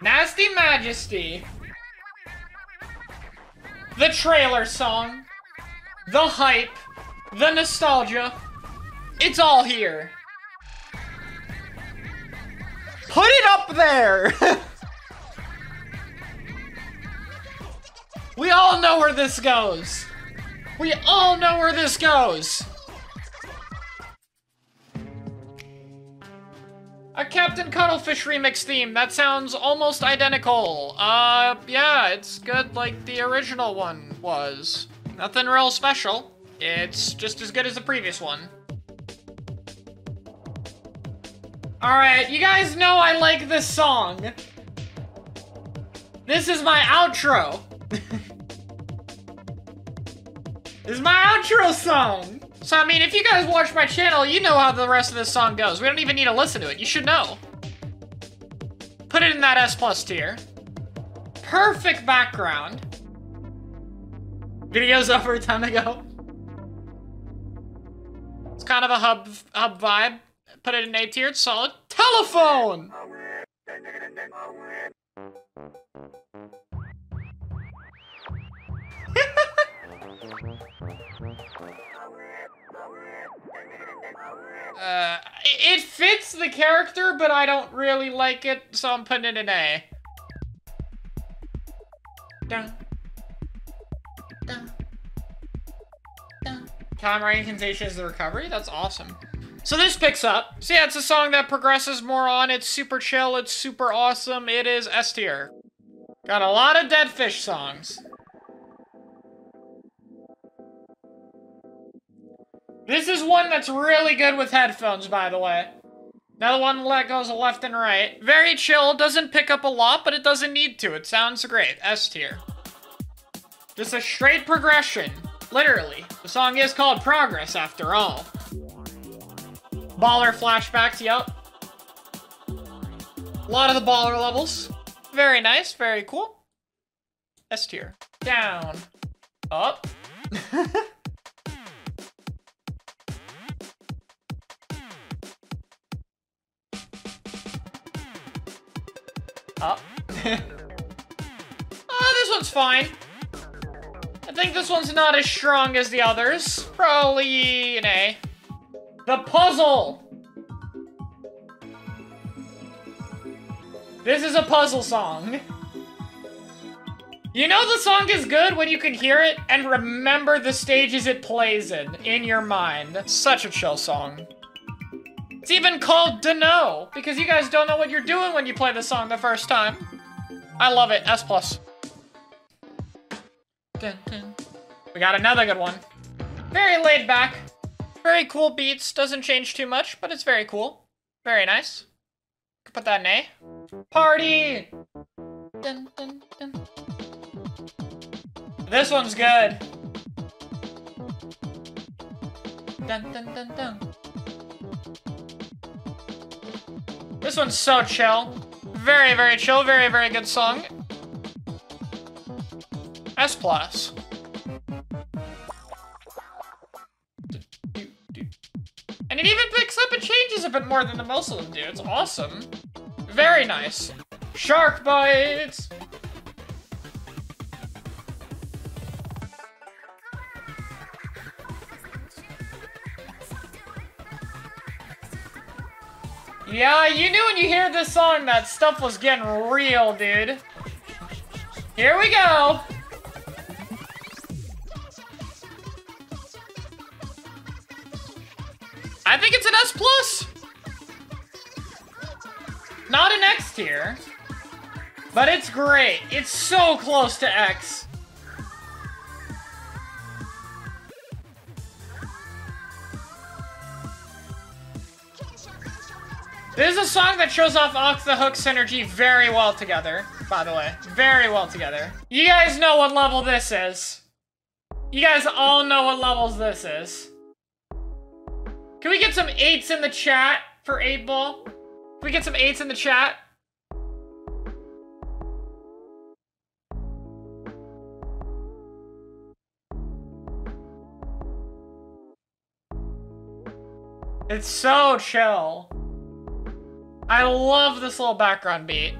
Nasty Majesty. The trailer song. The hype. The nostalgia. It's all here. Put it up there! we all know where this goes. We all know where this goes. A Captain Cuttlefish remix theme. That sounds almost identical. Uh, yeah, it's good like the original one was. Nothing real special. It's just as good as the previous one. Alright, you guys know I like this song. This is my outro. this is my outro song. So, I mean, if you guys watch my channel, you know how the rest of this song goes. We don't even need to listen to it. You should know. Put it in that S plus tier. Perfect background. Video's over, a time ago. It's kind of a hub hub vibe. Put it in A tier, it's solid. Telephone! Uh, it fits the character, but I don't really like it, so I'm putting it in A. Dun. Dun. Dun. Inkantation is the recovery? That's awesome. So this picks up. So yeah, it's a song that progresses more on. It's super chill. It's super awesome. It is S tier. Got a lot of Dedf1sh songs. This is one that's really good with headphones, by the way. Another one that goes left and right. Very chill, doesn't pick up a lot, but it doesn't need to. It sounds great. S tier. Just a straight progression. Literally. The song is called Progress, after all. Baller flashbacks, yup. A lot of the baller levels. Very nice, very cool. S tier. Down. Up. Up. oh, this one's fine. I think this one's not as strong as the others. Probably an A. The puzzle! This is a puzzle song. You know the song is good when you can hear it and remember the stages it plays in, in your mind. Such a chill song. It's even called Dunno, because you guys don't know what you're doing when you play the song the first time. I love it. S+. plus. We got another good one. Very laid back. Very cool beats. Doesn't change too much, but it's very cool. Very nice. Put that in A. Party! Dun, dun, dun. This one's good. Dun, dun, dun, dun. This one's so chill. Very, very chill. Very, very good song. S plus. And it even picks up and changes a bit more than the most of them do. It's awesome. Very nice. Shark bites! Yeah, you knew when you hear this song that stuff was getting real, dude. Here we go! I think it's an S+. plus. Not an X tier. But it's great. It's so close to X. This is a song that shows off Off the Hook synergy very well together, by the way. Very well together. You guys know what level this is. You guys all know what levels this is. Can we get some eights in the chat for 8 Ball? Can we get some eights in the chat? It's so chill. I love this little background beat.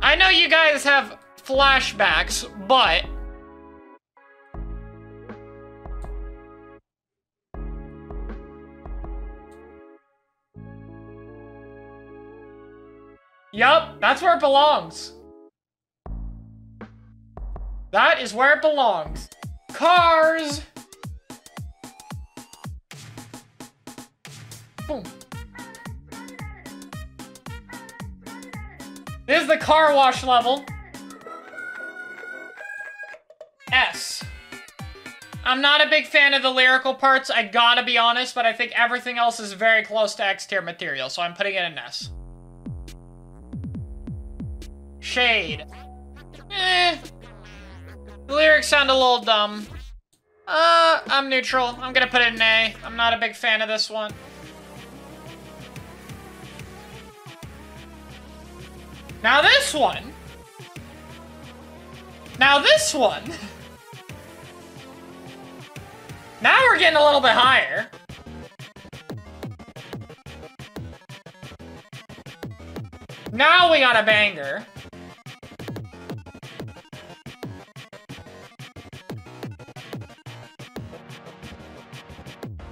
I know you guys have flashbacks, but... Yup, that's where it belongs. That is where it belongs. Cars! This is the car wash level. S. I'm not a big fan of the lyrical parts, I gotta be honest, but I think everything else is very close to X tier material, so I'm putting it in S. Shade. Eh. The lyrics sound a little dumb. Uh, I'm neutral. I'm gonna put it in A. I'm not a big fan of this one. Now this one. Now this one. Now we're getting a little bit higher. Now we got a banger.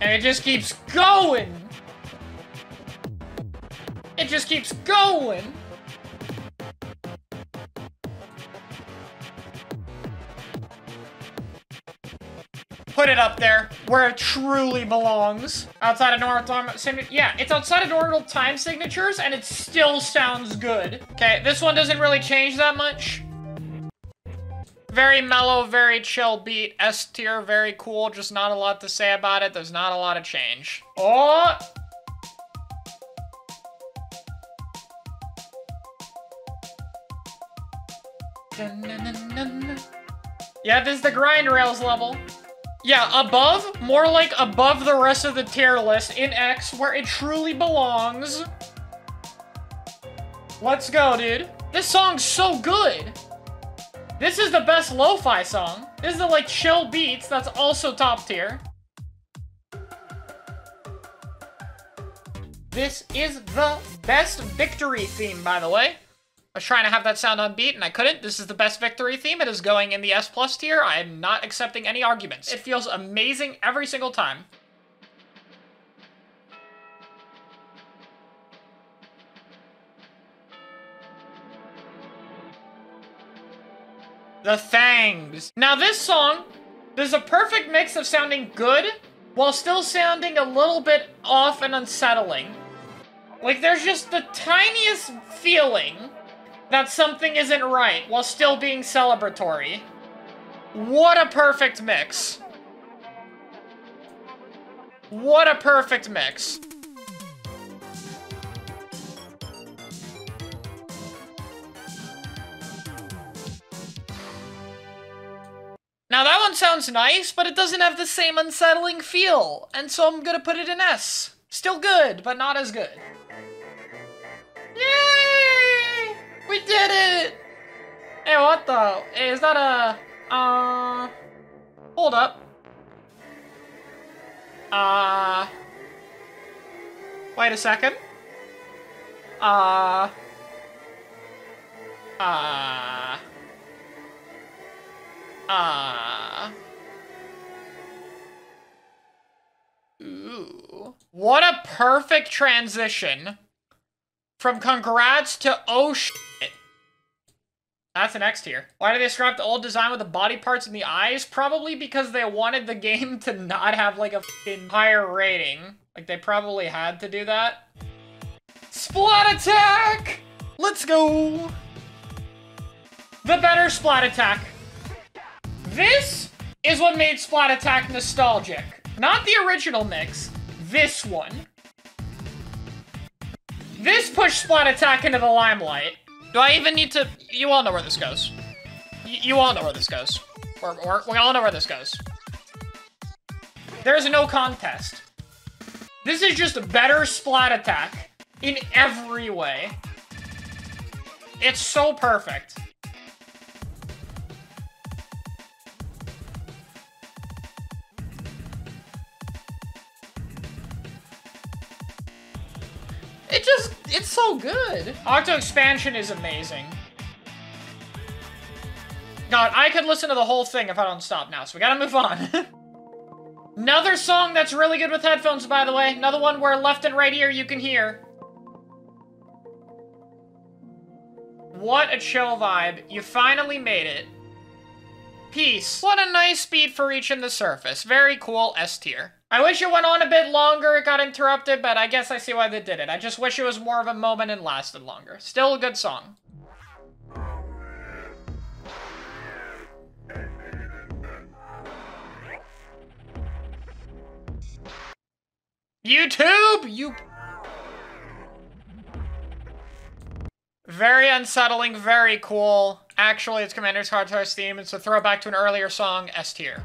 And it just keeps going. It just keeps going. Put it up there where it truly belongs. Outside of normal time, yeah, it's outside of normal time signatures and it still sounds good. Okay, this one doesn't really change that much. Very mellow, very chill beat. S tier, very cool. Just not a lot to say about it. There's not a lot of change. Oh! Yeah, this is the grind rails level. Yeah, above, more like above the rest of the tier list in X, where it truly belongs. Let's go, dude. This song's so good. This is the best lo-fi song. This is the, like, chill beats that's also top tier. This is the best victory theme, by the way. I was trying to have that sound on beat and I couldn't. This is the best victory theme. It is going in the S plus tier. I am not accepting any arguments. It feels amazing every single time. The Thangs. Now this song, there's a perfect mix of sounding good while still sounding a little bit off and unsettling. Like there's just the tiniest feeling that something isn't right while still being celebratory. What a perfect mix. What a perfect mix. Now that one sounds nice, but it doesn't have the same unsettling feel, and so I'm gonna put it in S. Still good, but not as good. We did it! Hey, what the? Hey, is that a... Uh... Hold up. Uh... Wait a second. Uh... Uh... Uh... Ooh. What a perfect transition from congrats to oh shit. That's an X tier. Why did they scrap the old design with the body parts and the eyes? Probably because they wanted the game to not have like a higher rating. Like they probably had to do that. Splattack! Let's go! The better Splattack. This is what made Splattack nostalgic. Not the original mix, this one. This push Splattack into the limelight. Do I even need to... You all know where this goes. Y you all know where this goes. Or, or, we all know where this goes. There's no contest. This is just a better Splattack in every way. It's so perfect. It's so good. Octo Expansion is amazing. God, I could listen to the whole thing if I don't stop now, so we gotta move on. Another song that's really good with headphones, by the way. Another one where left and right ear you can hear. What a chill vibe. You finally made it. Peace. What a nice beat for reaching the surface. Very cool S tier. I wish it went on a bit longer, it got interrupted, but I guess I see why they did it. I just wish it was more of a moment and lasted longer. Still a good song. YouTube! You... Very unsettling, very cool. Actually, it's Commander's Hard theme. It's a throwback to an earlier song, S tier.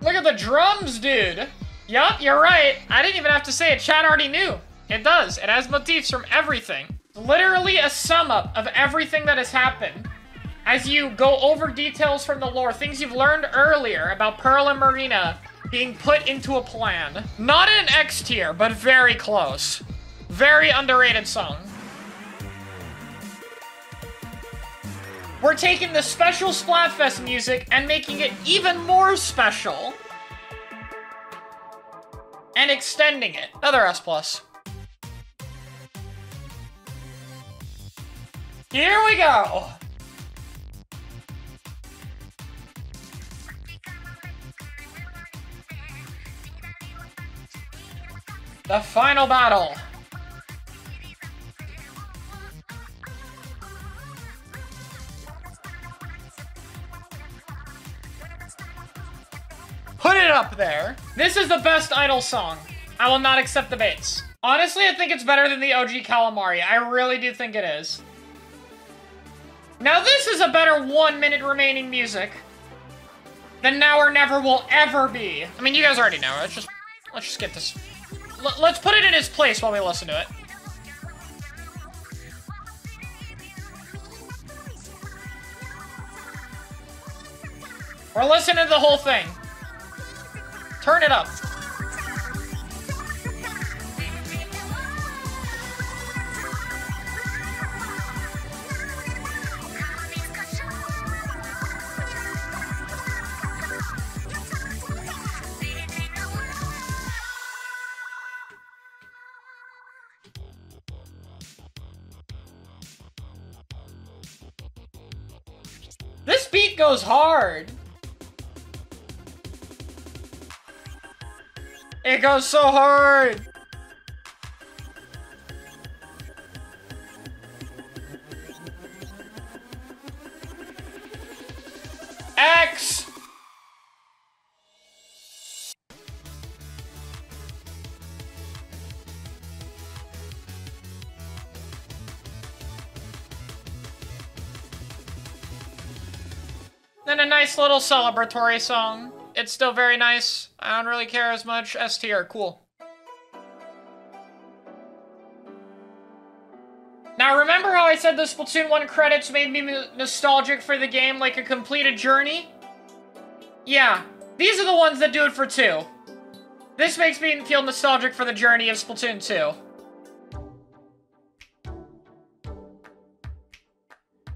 Look at the drums, dude. Yup, you're right. I didn't even have to say it. Chat already knew. It does. It has motifs from everything. Literally a sum up of everything that has happened. As you go over details from the lore, things you've learned earlier about Pearl and Marina being put into a plan. Not an X tier, but very close. Very underrated song. We're taking the special Splatfest music and making it even more special. And extending it. Another S+. plus. Here we go! The final battle! Put it up there. This is the best Idol song. I will not accept the debates. Honestly, I think it's better than the OG Calamari. I really do think it is. Now this is a better one minute remaining music than Now or Never will ever be. I mean, you guys already know. Let's just, let's just get this. L let's put it in its place while we listen to it. We're listening to the whole thing. Turn it up. This beat goes hard. It goes so hard! X! Then a nice little celebratory song. It's still very nice. I don't really care as much. S tier, cool. Now, remember how I said the Splatoon 1 credits made me nostalgic for the game like a completed journey? Yeah, these are the ones that do it for 2. This makes me feel nostalgic for the journey of Splatoon 2.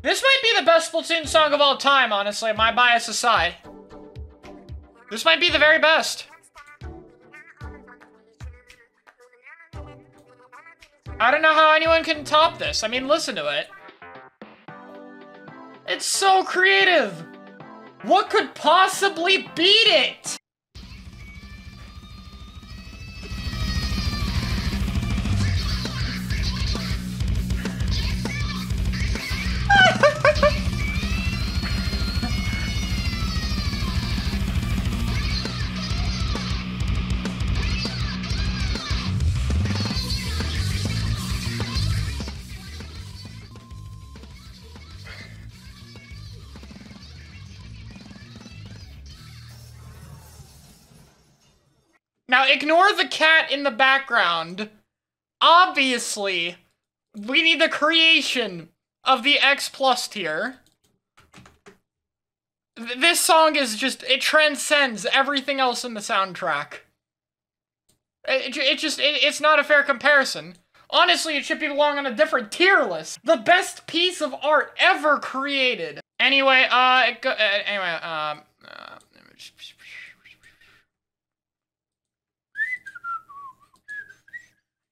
This might be the best Splatoon song of all time, honestly, my bias aside. This might be the very best. I don't know how anyone can top this. I mean, listen to it. It's so creative! What could possibly beat it? Now, ignore the cat in the background. Obviously, we need the creation of the X plus tier. This song is just, it transcends everything else in the soundtrack. It, it just, it, it's not a fair comparison. Honestly, it should be belong on a different tier list. The best piece of art ever created. Anyway, uh, uh anyway, um, uh,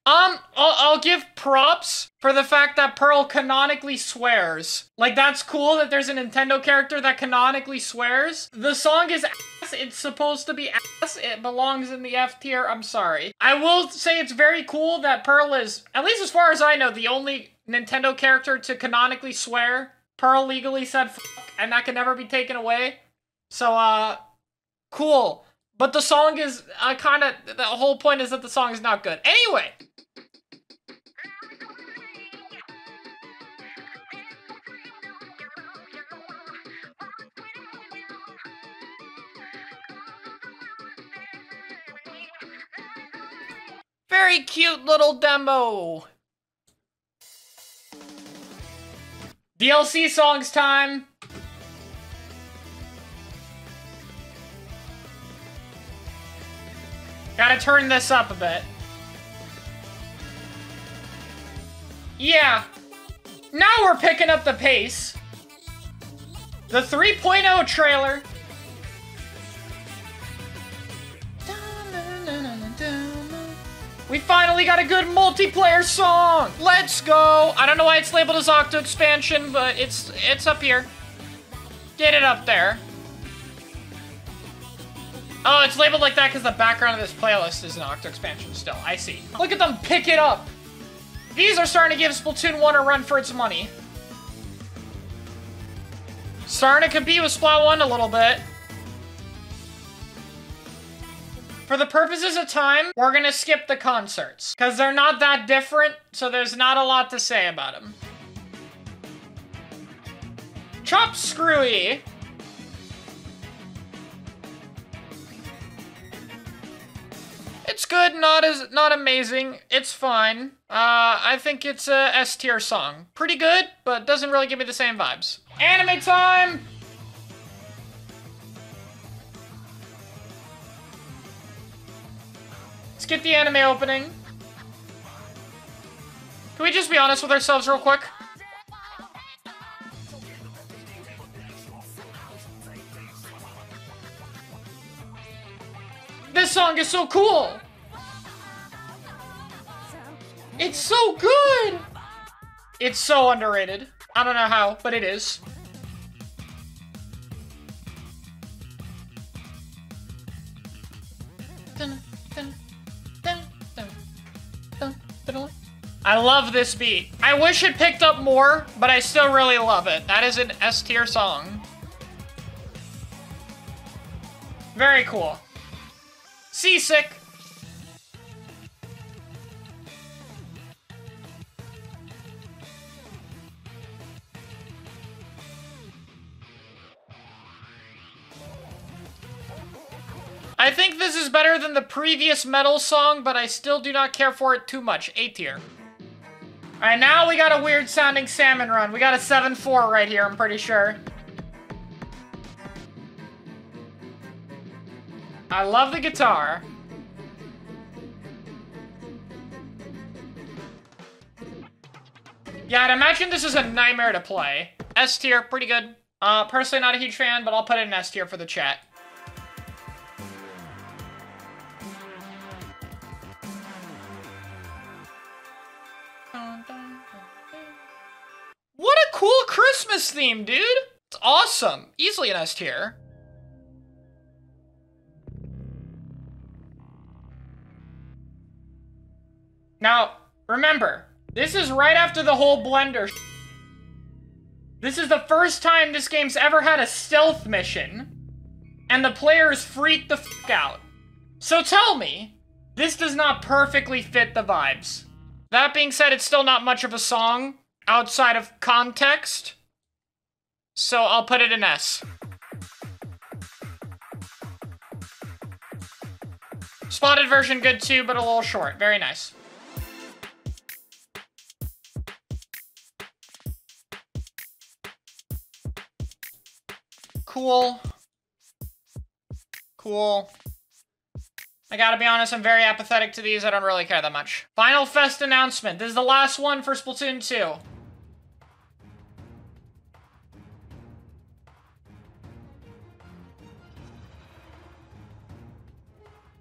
Um, I'll, I'll give props for the fact that Pearl canonically swears. Like, that's cool that there's a Nintendo character that canonically swears. The song is ass. It's supposed to be ass. It belongs in the F tier. I'm sorry. I will say it's very cool that Pearl is, at least as far as I know, the only Nintendo character to canonically swear. Pearl legally said and that can never be taken away. So, uh, cool. But the song is uh, kind of, the whole point is that the song is not good. Anyway. Very cute little demo. DLC songs time. Gotta turn this up a bit. Yeah. Now we're picking up the pace. The 3.0 trailer We finally got a good multiplayer song! Let's go! I don't know why it's labeled as Octo Expansion, but it's it's up here. Get it up there. Oh, it's labeled like that because the background of this playlist is an Octo Expansion still. I see. Look at them pick it up! These are starting to give Splatoon 1 a run for its money. Starting to compete with Splat 1 a little bit. For the purposes of time, we're gonna skip the concerts. Because they're not that different, so there's not a lot to say about them. Chopscrewey. It's good, not as not amazing. It's fine. Uh, I think it's a S tier song. Pretty good, but doesn't really give me the same vibes. Anime time! Get the anime opening. Can we just be honest with ourselves real quick? This song is so cool! It's so good! It's so underrated. I don't know how, but it is. I love this beat. I wish it picked up more, but I still really love it. That is an S tier song. Very cool. Seasick. I think this is better than the previous metal song, but I still do not care for it too much. A tier. Alright, now we got a weird sounding salmon run. We got a 7-4 right here, I'm pretty sure. I love the guitar. Yeah, I'd imagine this is a nightmare to play. S tier, pretty good. Uh, personally not a huge fan, but I'll put it in S tier for the chat. What a cool Christmas theme, dude! It's awesome. Easily an S tier. Now, remember, this is right after the whole Blender This is the first time this game's ever had a stealth mission, and the players freak the fuck out. So tell me, this does not perfectly fit the vibes. That being said, it's still not much of a song outside of context, so I'll put it in S. Spotted version good too, but a little short. Very nice. Cool. Cool. I gotta be honest, I'm very apathetic to these. I don't really care that much. Final Fest announcement. This is the last one for Splatoon 2.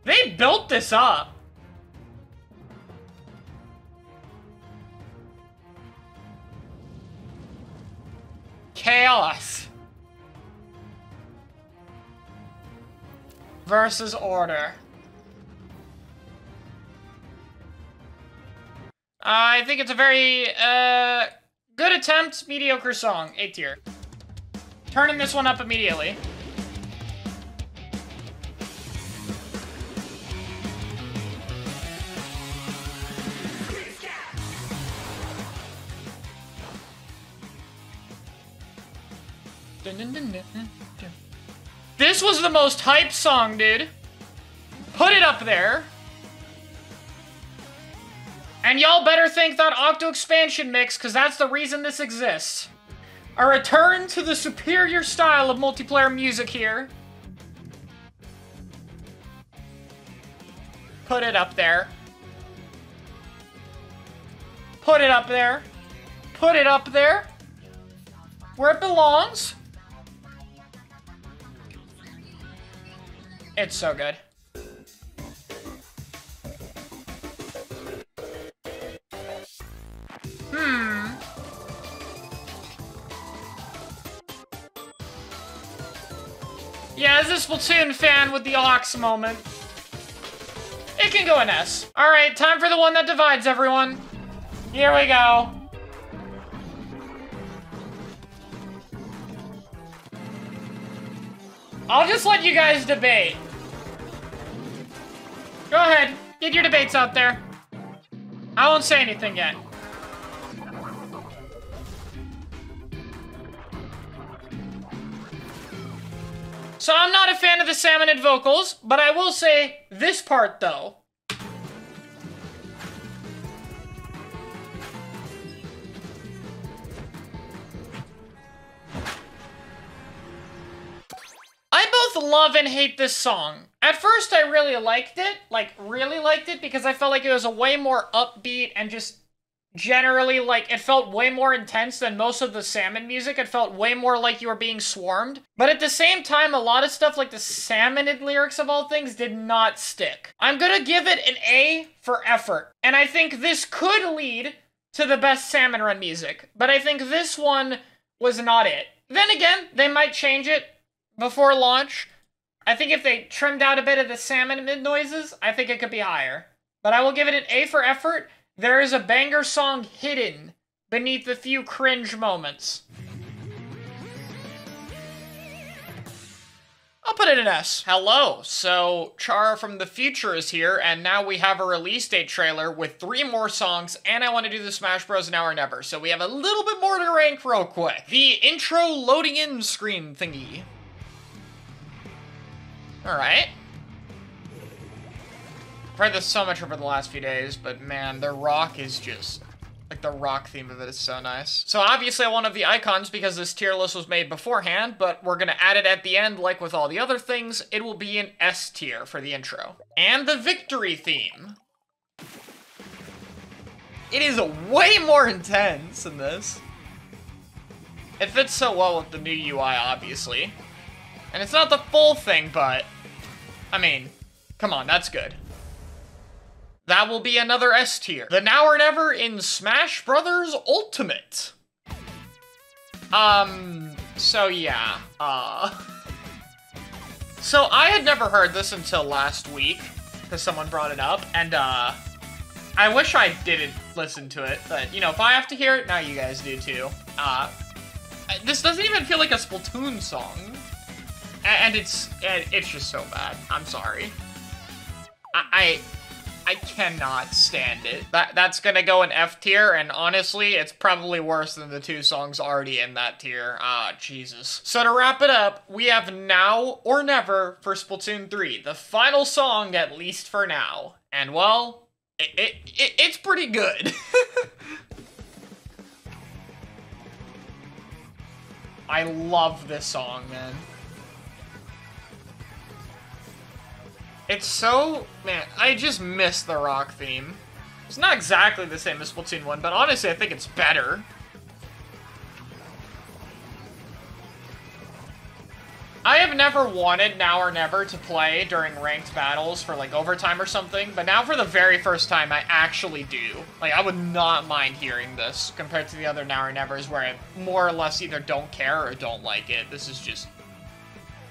They built this up. Chaos. versus order. I think it's a very, uh, good attempt, mediocre song, A tier. Turning this one up immediately. This was the most hype song, dude. Put it up there. And y'all better thank that Octo expansion mix, because that's the reason this exists. A return to the superior style of multiplayer music here. Put it up there. Put it up there. Put it up there. Where it belongs. It's so good. Hmm. Yeah, as a Splatoon fan with the Ox moment, it can go in S. Alright, time for the one that divides everyone. Here we go. I'll just let you guys debate. Go ahead. Get your debates out there. I won't say anything yet. So I'm not a fan of the salmonid vocals, but I will say this part though. Love and hate this song. At first, I really liked it, like, really liked it, because I felt like it was a way more upbeat and just generally, like, it felt way more intense than most of the Salmon music. It felt way more like you were being swarmed. But at the same time, a lot of stuff like the Salmonid lyrics of all things did not stick. I'm gonna give it an A for effort. And I think this could lead to the best Salmon Run music. But I think this one was not it. Then again, they might change it before launch. I think if they trimmed out a bit of the salmonid noises, I think it could be higher. But I will give it an A for effort. There is a banger song hidden beneath the few cringe moments. I'll put it in S. Hello, so Chara from the future is here, and now we have a release date trailer with three more songs, and I want to do the Smash Bros. Now or Never, so we have a little bit more to rank real quick. The intro loading in screen thingy. Alright. I've heard this so much over the last few days, but man, the rock is just like the rock theme of it is so nice. So obviously I wanted the icons because this tier list was made beforehand, but we're gonna add it at the end like with all the other things. It will be an S tier for the intro. And the victory theme. It is way more intense than this. It fits so well with the new UI, obviously. And it's not the full thing, but... I mean, come on, that's good. That will be another S tier. The Now or Never in Smash Brothers Ultimate. Um, so yeah, uh... So I had never heard this until last week, because someone brought it up, and uh... I wish I didn't listen to it, but, you know, if I have to hear it, now you guys do too. Uh, this doesn't even feel like a Splatoon song. And it's, it's just so bad. I'm sorry. I, I I cannot stand it. That That's gonna go in F tier, and honestly, it's probably worse than the two songs already in that tier. Ah, Jesus. So to wrap it up, we have Now or Never for Splatoon 3, the final song, at least for now. And well, it, it, it it's pretty good. I love this song, man. It's so... Man, I just miss the rock theme. It's not exactly the same as Splatoon 1, but honestly, I think it's better. I have never wanted Now or Never to play during ranked battles for, like, overtime or something, but now for the very first time, I actually do. Like, I would not mind hearing this compared to the other Now or Nevers where I more or less either don't care or don't like it. This is just...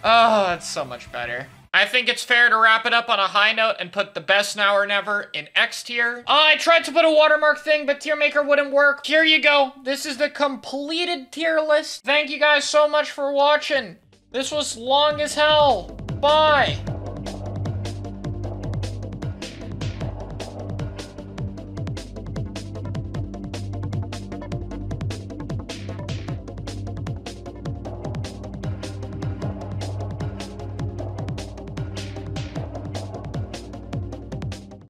Oh, it's so much better. I think it's fair to wrap it up on a high note and put the best now or never in X tier. I tried to put a watermark thing, but TierMaker wouldn't work. Here you go. This is the completed tier list. Thank you guys so much for watching. This was long as hell. Bye.